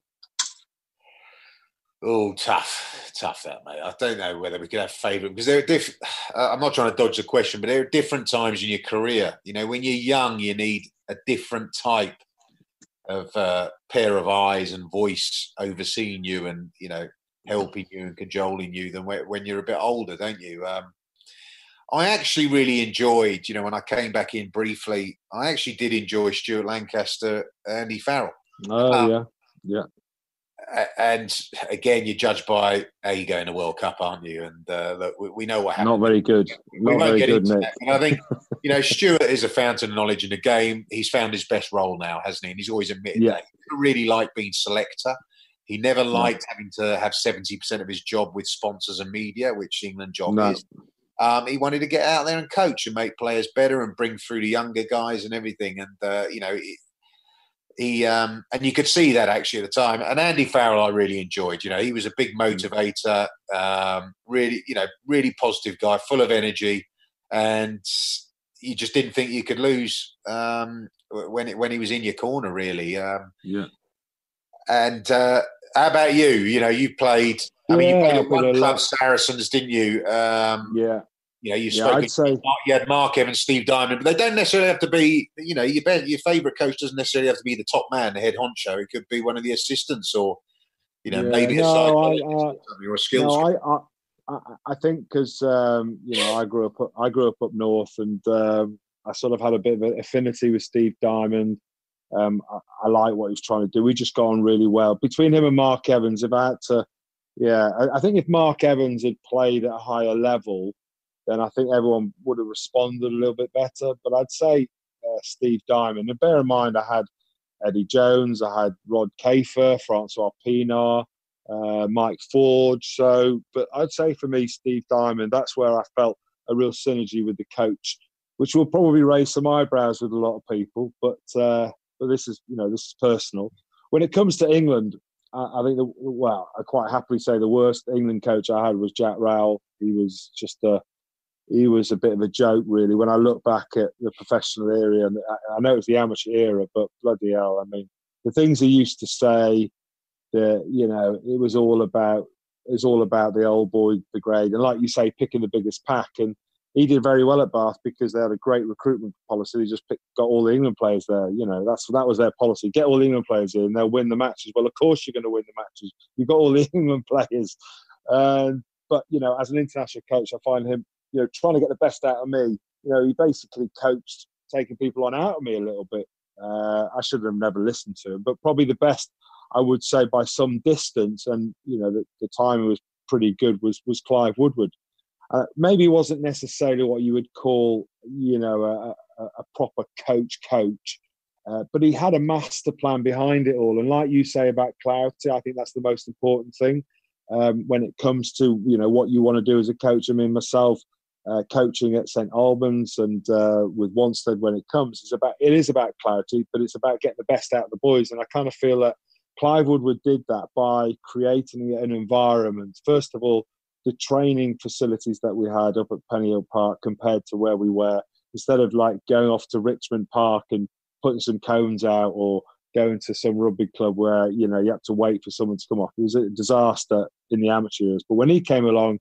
Oh, tough, tough that mate. I don't know whether we could have favourite because there are different. I'm not trying to dodge the question, but there are different times in your career. You know, when you're young, you need a different type of uh, pair of eyes and voice overseeing you, and you know, helping you and cajoling you than when you're a bit older, don't you? Um, I actually really enjoyed, you know, when I came back in briefly, I actually did enjoy Stuart Lancaster, Andy Farrell. Oh um, yeah, yeah. And again, you're judged by how you go in the World Cup, aren't you? And uh, look, we, we, know what happened. Not very good. Not very good, Nick. I think you know Stuart is a fountain of knowledge in the game. He's found his best role now, hasn't he? And he's always admitted yeah. that. He really liked being selector. He never liked yeah. having to have seventy percent of his job with sponsors and media, which England job no. is. Um, he wanted to get out there and coach and make players better and bring through the younger guys and everything. And uh, you know, he, he um, and you could see that actually at the time. And Andy Farrell, I really enjoyed. You know, he was a big motivator, um, really, you know, really positive guy, full of energy, and you just didn't think you could lose um, when it, when he was in your corner, really. Um, yeah. And uh, how about you? You know, you played I mean, you played at one club, Saracens, didn't you? Um, yeah. You know, you spoke. Yeah, say... you had Mark Evans, Steve Diamond, but they don't necessarily have to be. You know, your your favourite coach doesn't necessarily have to be the top man, the head honcho. It could be one of the assistants, or you know, yeah, maybe no, a side or a skills. No, I, I, think because um, you know I grew up I grew up up north, and um, I sort of had a bit of an affinity with Steve Diamond. Um, I, I, like what he's trying to do. We just got on really well between him and Mark Evans. If I had to, yeah, I, I think if Mark Evans had played at a higher level, then I think everyone would have responded a little bit better. But I'd say uh, Steve Diamond. And bear in mind, I had Eddie Jones, I had Rod Kafer, Francois Pienaar, uh, Mike Ford. So, but I'd say for me, Steve Diamond, that's where I felt a real synergy with the coach, which will probably raise some eyebrows with a lot of people. But uh, but this is you know this is personal. When it comes to England, I, I think the well, I quite happily say the worst England coach I had was Jack Rowell. He was just a he was a bit of a joke, really. When I look back at the professional era, and I know it was the amateur era, but bloody hell, I mean, the things he used to say, that you know, it was all about it was all about the old boy brigade, and like you say, picking the biggest pack. And he did very well at Bath because they had a great recruitment policy. They just picked, got all the England players there. You know, that's that was their policy: get all the England players in, they'll win the matches. Well, of course you're going to win the matches. You've got all the England players. Um, but you know, as an international coach, I find him you know, trying to get the best out of me. You know, he basically coached taking people on out of me a little bit. Uh, I should have never listened to him, but probably the best I would say by some distance, and you know, the, the time was pretty good was was Clive Woodward. Uh, maybe wasn't necessarily what you would call, you know, a, a, a proper coach coach, uh, but he had a master plan behind it all. And like you say about clarity, I think that's the most important thing um, when it comes to you know what you want to do as a coach. I mean, myself, uh, coaching at St Albans and uh, with Wanstead when it comes is about it is about clarity, but it's about getting the best out of the boys. And I kind of feel that Clive Woodward did that by creating an environment. First of all, the training facilities that we had up at Pennyhill Park compared to where we were, instead of like going off to Richmond Park and putting some cones out or going to some rugby club where you know you have to wait for someone to come off. It was a disaster in the amateurs. But when he came along,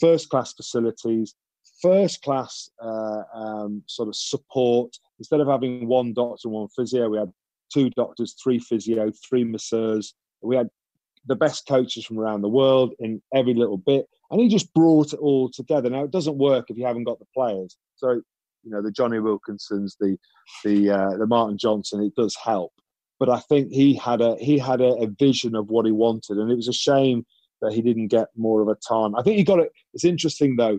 first class facilities, first class uh, um, sort of support. Instead of having one doctor and one physio, we had two doctors, three physio, three masseurs. We had the best coaches from around the world in every little bit, and he just brought it all together. Now it doesn't work if you haven't got the players. So you know the Jonny Wilkinsons, the the uh, the Martin Johnson. It does help, but I think he had a he had a, a vision of what he wanted, and it was a shame that he didn't get more of a time. I think he got it. It's interesting though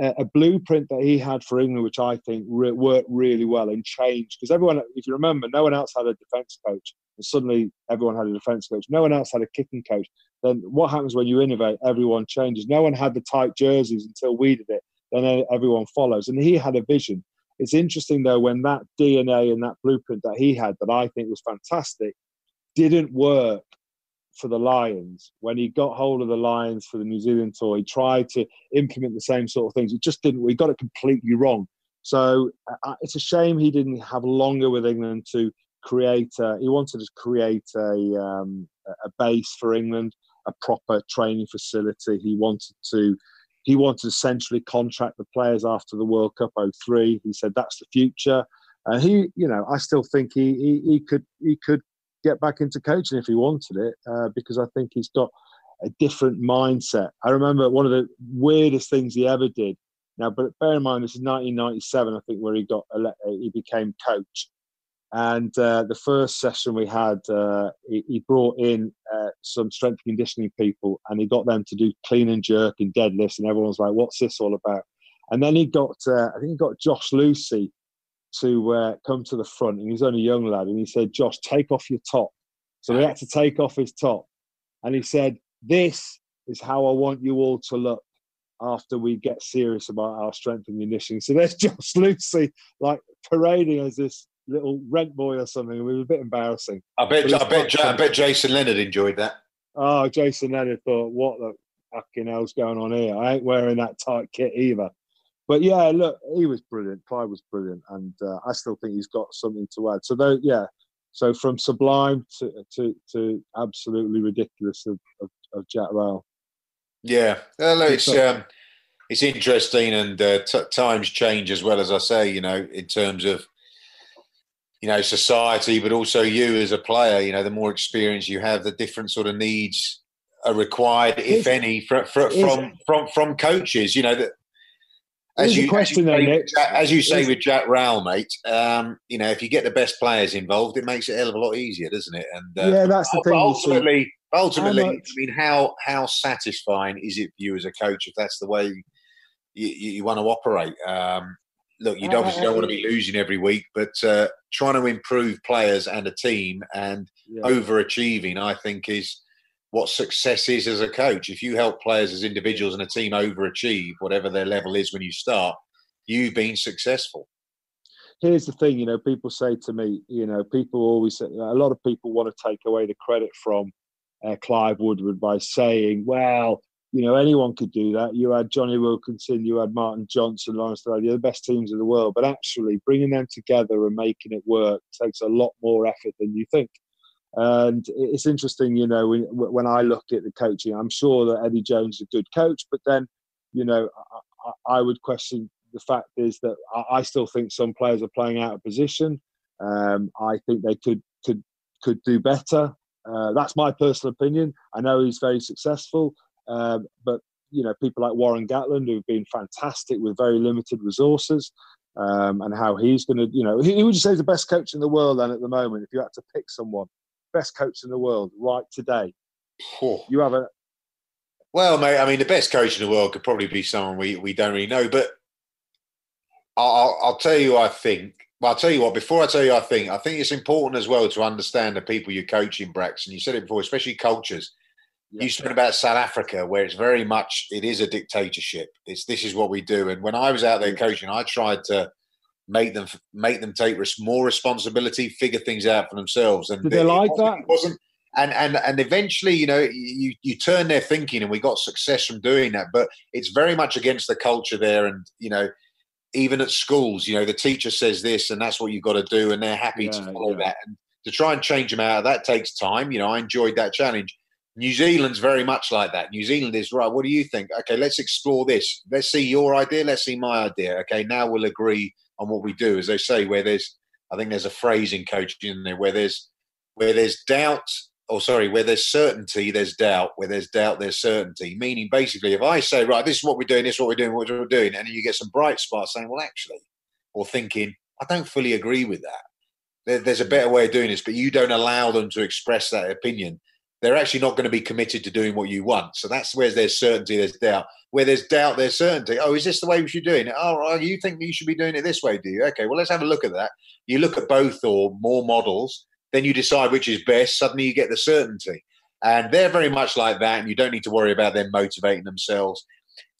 a, blueprint that he had for England, which I think re- worked really well and changed. Because everyone, if you remember, no one else had a defence coach, and suddenly everyone had a defence coach. No one else had a kicking coach. Then what happens when you innovate? Everyone changes. No one had the tight jerseys until we did it. Then everyone follows, and he had a vision. It's interesting though when that DNA and that blueprint that he had, that I think was fantastic, didn't work for the Lions, when he got hold of the Lions for the New Zealand tour, he tried to implement the same sort of things. It just didn't. We got it completely wrong. So uh, it's a shame he didn't have longer with England to create. A, he wanted to create a um, a base for England, a proper training facility. He wanted to. He wanted to essentially contract the players after the World Cup 03. He said that's the future. Uh, he, you know, I still think he, he, he could he could get back into coaching if he wanted it, uh, because I think he's got a different mindset. I remember one of the weirdest things he ever did. Now, but bear in mind, this is 1997, I think, where he got he became coach. And uh, the first session we had, uh, he, he, brought in uh, some strength conditioning people, and he got them to do clean and jerk and deadlifts, and everyone was like, "What's this all about?" And then he got, uh, I think, he got Josh Lewsey to uh, come to the front, and he's only a young lad, and he said, "Josh, take off your top." So he had to take off his top, and he said, "This is how I want you all to look after we get serious about our strength and conditioning." So there's Josh Lewsey like parading as this little rent boy or something. It was a bit embarrassing. I bet. I bet. I bet Jason Leonard enjoyed that. Oh, Jason Leonard thought, "What the fucking hell's going on here? I ain't wearing that tight kit either." But yeah, look, he was brilliant. Clive was brilliant, and uh, I still think he's got something to add. So, though, yeah, so from sublime to to, to absolutely ridiculous of, of, of Jack Rowell. Yeah, well, it's um, it's interesting, and uh, t- times change as well as I say. You know, in terms of you know society, but also you as a player. You know, the more experience you have, the different sort of needs are required, if any, from from from, from coaches. You know that as you, question, as you, though, say, as you say with Jack Rowell, mate, um, you know, if you get the best players involved, it makes it a hell of a lot easier, doesn't it? And uh, yeah, that's the thing. Ultimately, ultimately, I mean, how how satisfying is it for you as a coach if that's the way you, you, you want to operate? Um, look, you obviously don't want to be losing every week, but uh, trying to improve players and a team and yeah. overachieving, I think, is what success is as a coach. If you help players as individuals and a team overachieve whatever their level is when you start, you've been successful. Here's the thing, you know, people say to me, you know, people always say, a lot of people want to take away the credit from uh, Clive Woodward by saying, well, you know, anyone could do that. You had Jonny Wilkinson, you had Martin Johnson, Lawrence Dallaglio, the best teams in the world. But actually, bringing them together and making it work takes a lot more effort than you think. And it's interesting, you know, when, when I look at the coaching, I'm sure that Eddie Jones is a good coach, but then, you know, I, I would question the fact is that I, still think some players are playing out of position. Um, I think they could could could do better. Uh, that's my personal opinion. I know he's very successful, um, but you know, people like Warren Gatland who've been fantastic with very limited resources, um, and how he's going to, you know, he, he would you say is the best coach in the world. Then at the moment, if you had to pick someone, best coach in the world right today, oh. you have a. Well, mate, I mean, the best coach in the world could probably be someone we, we don't really know, but I'll, I'll tell you, I think well, I'll tell you what, before I tell you, I think, I think it's important as well to understand the people you're coaching, Braxton. And you said it before, especially cultures. You spoke about South Africa, where it's very much it is a dictatorship. It's this is what we do. And when I was out there coaching, I tried to make them make them take more responsibility, figure things out for themselves. And Did they like that? wasn't and and and eventually, you know, you you turn their thinking, and we got success from doing that. But it's very much against the culture there, and you know, even at schools, you know, the teacher says this, and that's what you've got to do, and they're happy yeah, to follow yeah. that. And to try and change them out, that takes time. You know, I enjoyed that challenge. New Zealand's very much like that. New Zealand is right. What do you think? Okay, let's explore this. Let's see your idea. Let's see my idea. Okay, now we'll agree on what we do. As they say, where there's, I think there's a phrase in coaching there where there's, where there's doubt, or sorry, where there's certainty, there's doubt. Where there's doubt, there's certainty. Meaning, basically, if I say, right, this is what we're doing, this is what we're doing, what we're doing, and you get some bright spots saying, well, actually, or thinking, I don't fully agree with that. there's a better way of doing this, but you don't allow them to express that opinion they're actually not going to be committed to doing what you want. So that's where there's certainty, there's doubt. Where there's doubt, there's certainty. Oh, is this the way we should be doing it? Oh, you think you should be doing it this way, do you? Okay, well, let's have a look at that. You look at both or more models, then you decide which is best. Suddenly you get the certainty. And they're very much like that, and you don't need to worry about them motivating themselves.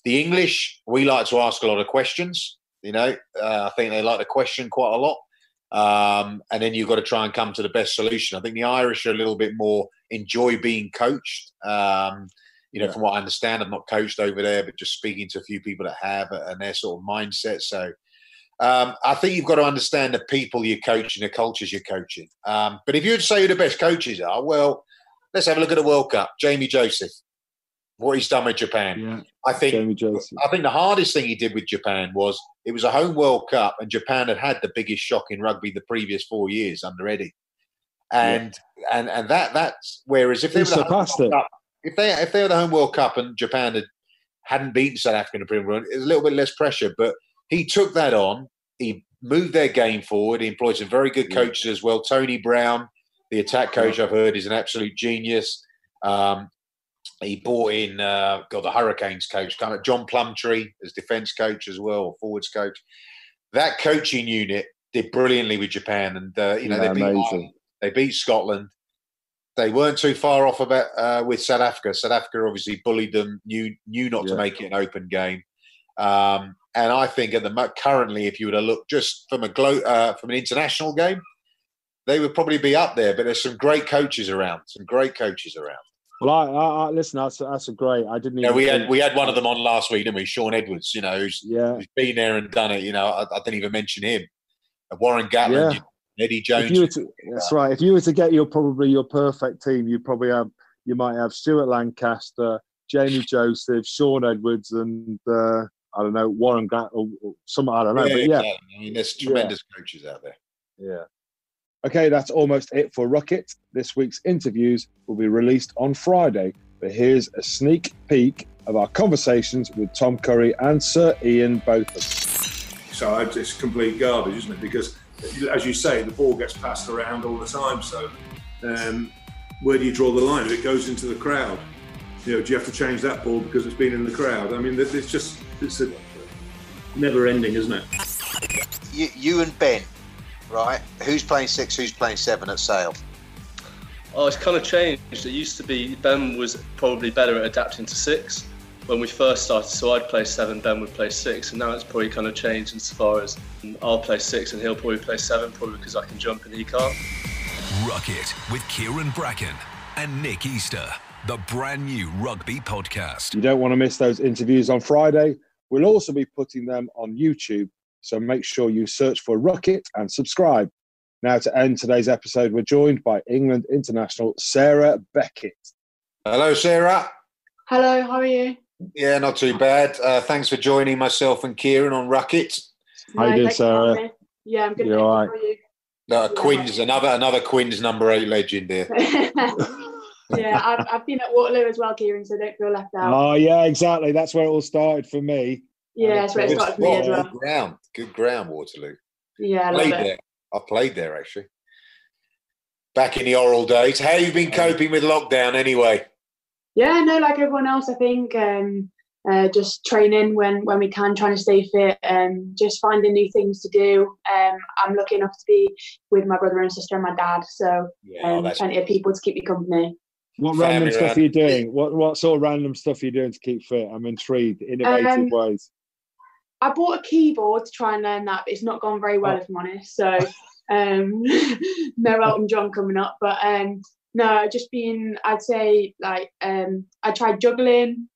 The English, we like to ask a lot of questions. You know, uh, I think they like to question quite a lot. Um, and then you've got to try and come to the best solution. I think the Irish are a little bit more enjoy being coached. Um, you know, yeah. from what I understand, I've not coached over there, but just speaking to a few people that have and their sort of mindset. So um, I think you've got to understand the people you're coaching, the cultures you're coaching. Um, but if you would say who the best coaches are, well, let's have a look at the World Cup. Jamie Joseph, what he's done with Japan. Yeah. I think Jamie Joseph. I think the hardest thing he did with Japan was it was a home World Cup, and Japan had had the biggest shock in rugby the previous four years under Eddie, and yeah. and and that that's whereas if they were the home Cup, if they if they were the home World Cup and Japan had hadn't beaten South Africa in the Premier League, it was a little bit less pressure. But he took that on. He moved their game forward. He employed some very good coaches as well. Tony Brown, the attack coach, I've heard, is an absolute genius. Um, he brought in, uh, got the Hurricanes coach, kind of John Plumtree as defence coach as well, forwards coach. That coaching unit did brilliantly with Japan, and uh, you know yeah, they beat Ireland, they beat Scotland. They weren't too far off about uh, with South Africa. South Africa obviously bullied them, knew knew not yeah. to make it an open game. Um, and I think at the currently, if you were to look just from a glo- uh, from an international game, they would probably be up there. But there's some great coaches around, some great coaches around. Well, I, I, I listen. That's that's a great. I didn't. Yeah, we had we had one of them on last week, didn't we? Shaun Edwards. You know, who's, yeah. who's been there and done it. You know, I, I didn't even mention him. Warren Gatland, yeah. Eddie Jones. To, that's right. If you were to get your probably your perfect team, you probably have you might have Stuart Lancaster, Jamie Joseph, Shaun Edwards, and uh, I don't know Warren Gatland or, or some I don't know. Yeah, but yeah, I mean, there's tremendous coaches out there. Yeah. Okay, that's almost it for Ruck It. This week's interviews will be released on Friday, but here's a sneak peek of our conversations with Tom Curry and Sir Ian Botham. So it's complete garbage, isn't it? Because, as you say, the ball gets passed around all the time. So, um, where do you draw the line? If it goes into the crowd, you know, do you have to change that ball because it's been in the crowd? I mean, it's just it's a never ending, isn't it? You, you and Ben, right? Who's playing six? Who's playing seven at Sale? Oh, it's kind of changed. It used to be Ben was probably better at adapting to six when we first started. So I'd play seven, Ben would play six, and now it's probably kind of changed insofar as um, I'll play six and he'll probably play seven, probably because I can jump and he can't. Ruck-It with Kyran Bracken and Nick Easter, the brand new rugby podcast. You don't want to miss those interviews on Friday. We'll also be putting them on YouTube, so make sure you search for Ruck-It and subscribe. Now, to end today's episode, we're joined by England international Sarah Beckett. Hello, Sarah. Hello, how are you? Yeah, not too bad. Uh, thanks for joining myself and Kyran on Ruck-It. How you doing, Sarah? Yeah, I'm good. You all right? No, Quins, another another Quins number eight legend here. yeah, I've, I've been at Waterloo as well, Kyran, so don't feel left out. Oh, yeah, exactly. That's where it all started for me. Yeah, that's where it started for me as well. Good ground, good ground, Waterloo. Yeah, I played it. there. I played there actually. Back in the oral days. How you been coping with lockdown anyway? Yeah, no, like everyone else, I think um, uh, just training when when we can, trying to stay fit, and just finding new things to do. Um, I'm lucky enough to be with my brother and sister and my dad, so Yeah, oh, um, that's plenty of people to keep me company. What Family random stuff around. are you doing? What what sort of random stuff are you doing to keep fit? I'm intrigued. Innovative Um, ways. I bought a keyboard to try and learn that, but it's not gone very well, if I'm honest. So, um, no Elton John coming up, but um, no, just being, I'd say, like, um, I tried juggling.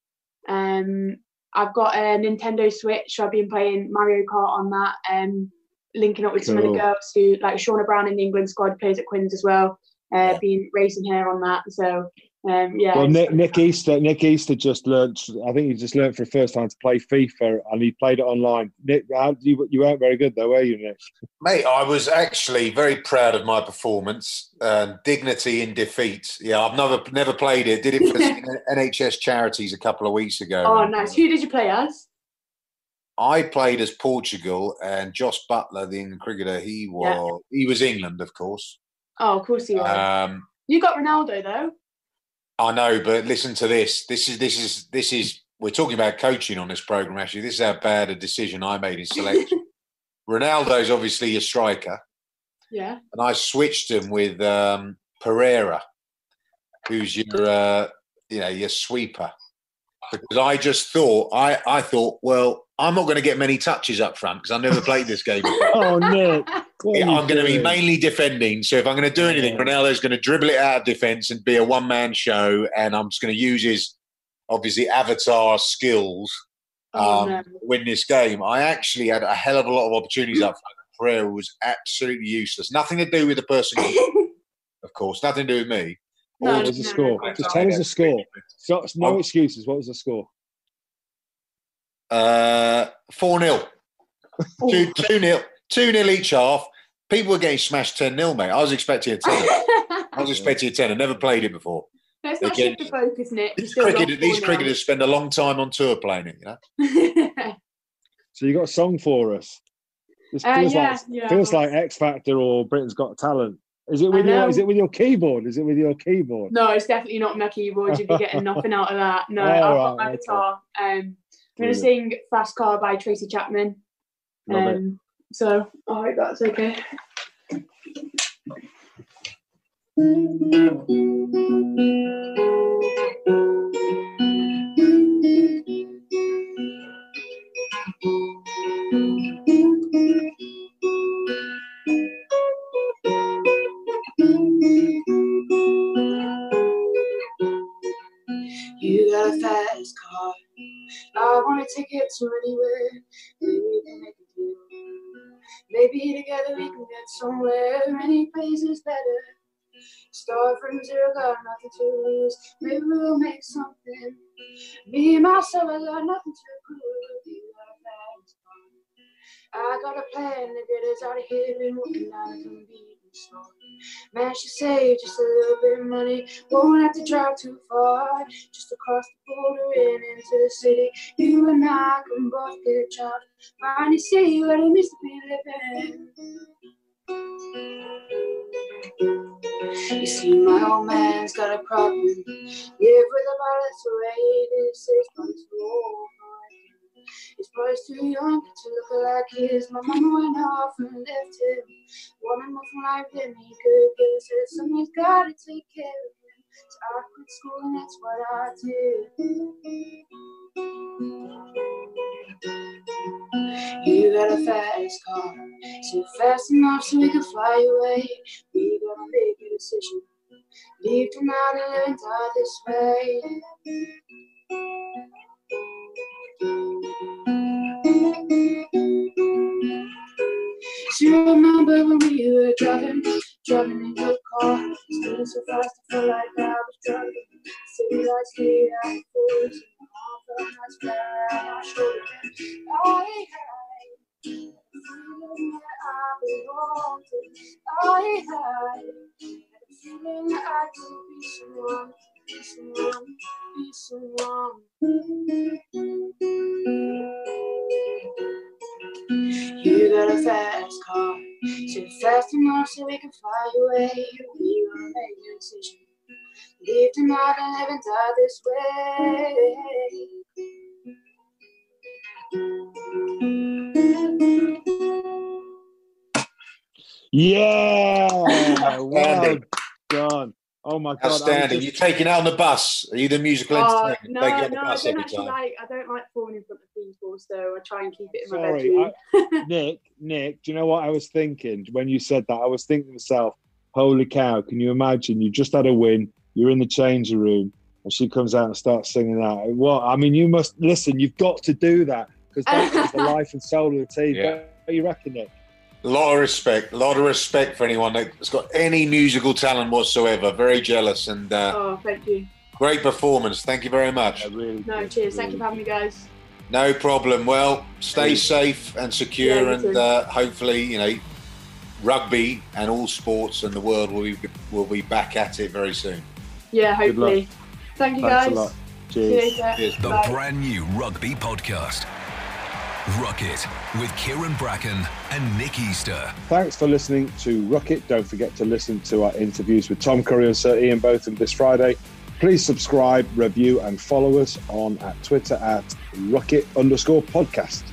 Um, I've got a Nintendo Switch. So I've been playing Mario Kart on that. Um, linking up with some of the girls who, like Shaunagh Brown in the England squad, plays at Quins as well. Uh, Yeah. been racing her on that. So, um, yeah. Well, Nick, Nick Easter, Nick Easter just learned. I think he just learned for the first time to play FIFA, and he played it online. Nick, you you weren't very good though, were you, Nick? Mate, I was actually very proud of my performance. Uh, dignity in defeat. Yeah, I've never never played it. Did it for NHS charities a couple of weeks ago. Oh, nice. Who did you play as? I played as Portugal, and Jos Buttler, the England cricketer, he was he was England, of course. Oh, of course you are. Um, you got Ronaldo though. I know, but listen to this. This is this is this is. We're talking about coaching on this program. Actually, this is how bad a decision I made in selection. Ronaldo's obviously a striker, Yeah. and I switched him with um, Pereira, who's your uh, you know your sweeper. Because I just thought I I thought well I'm not going to get many touches up front because I never played this game before. Oh, no! Yeah, I'm going to be mainly defending. So if I'm going to do anything, Yeah. Ronaldo's going to dribble it out of defence and be a one man show, and I'm just going to use his obviously avatar skills Oh, um, no. win this game. I actually had a hell of a lot of opportunities up front. Pereira was absolutely useless. Nothing to do with the person, of course. Nothing to do with me. No, All What was the score? no, Just no. tell us the score. So, no Oh. excuses. What was the score? Uh, Four 0 Oh. two two nil, two nil each half. People were getting smashed ten 0 mate. I was expecting a ten. I was expecting a ten. I never played it before. Let's not shift the focus, Nick. You These, cricket, these cricketers spend a long time on tour playing it. You know. So you got a song for us? This Uh, feels yeah, like yeah. feels like X Factor or Britain's Got Talent. Is it with your. Is it with your keyboard? Is it with your keyboard? No, it's definitely not my keyboard. You'd be getting nothing out of that. No, Oh, I've got right, my okay. guitar. Um, I'm gonna sing Fast Car by Tracy Chapman. Love it. Um, so, I hope that's okay. Take it anywhere. Maybe together we can get somewhere. Any place is better. Start from zero, got nothing to lose. Maybe we'll make something. Me and myself, I got nothing to prove. I got a plan to get us out of here. Working on it from being store. Managed to save just a little bit of money. Won't have to drive too far. Just across the border and into the city. You and I can both get a job. Finally see what it means to be living. You see, my old man's got a problem. Live with a balance away. This is his for his boy's too young to look like his. My mama went off and left him. Wanted more from life than he could give. Said somebody's gotta take care of him. So I quit school and that's what I did. You got a fast car, so fast enough so we can fly away. We gotta make a decision. Leave tonight and die this way. Do you remember when we were driving, driving in your car? Speeding so fast, I felt like I was driving. City lights up for us, and all nice flat on my shoulder. I had feeling that I belonged to. I had a feeling that I could be someone, be someone, be someone. You got a fast car, so fast enough so we can fly away. We gonna make a decision. Live tonight and live and die this way. Yeah, well done. Oh my god! Outstanding! Just... You're taking out on the bus. Are you the musical uh, entertainer? No, no, I don't actually time? like. I don't like falling in front of people, so I try and keep it in Sorry, my bedroom. I, Nick, Nick, do you know what I was thinking when you said that? I was thinking to myself, "Holy cow! Can you imagine? You just had a win. You're in the changing room, and she comes out and starts singing that. What? I mean, you must listen. You've got to do that because that is the life and soul of the team. Yeah. What you reckon, Nick? A lot of respect, a lot of respect for anyone that's got any musical talent whatsoever. Very jealous and uh, oh, thank you. Great performance. Thank you very much. Yeah, really no, good, cheers. Really thank you for having me, guys. No problem. Well, stay safe and secure, yeah, and uh, hopefully, you know, rugby and all sports and the world will be will be back at it very soon. Yeah, hopefully. Thank you, Thanks guys. A lot. Cheers. Cheers. The Bye. brand new rugby podcast. Ruck It with Kyran Bracken and Nick Easter. Thanks for listening to Ruck It. Don't forget to listen to our interviews with Tom Curry and Sir Ian Botham this Friday. Please subscribe, review, and follow us on at Twitter at Ruck It underscore podcast.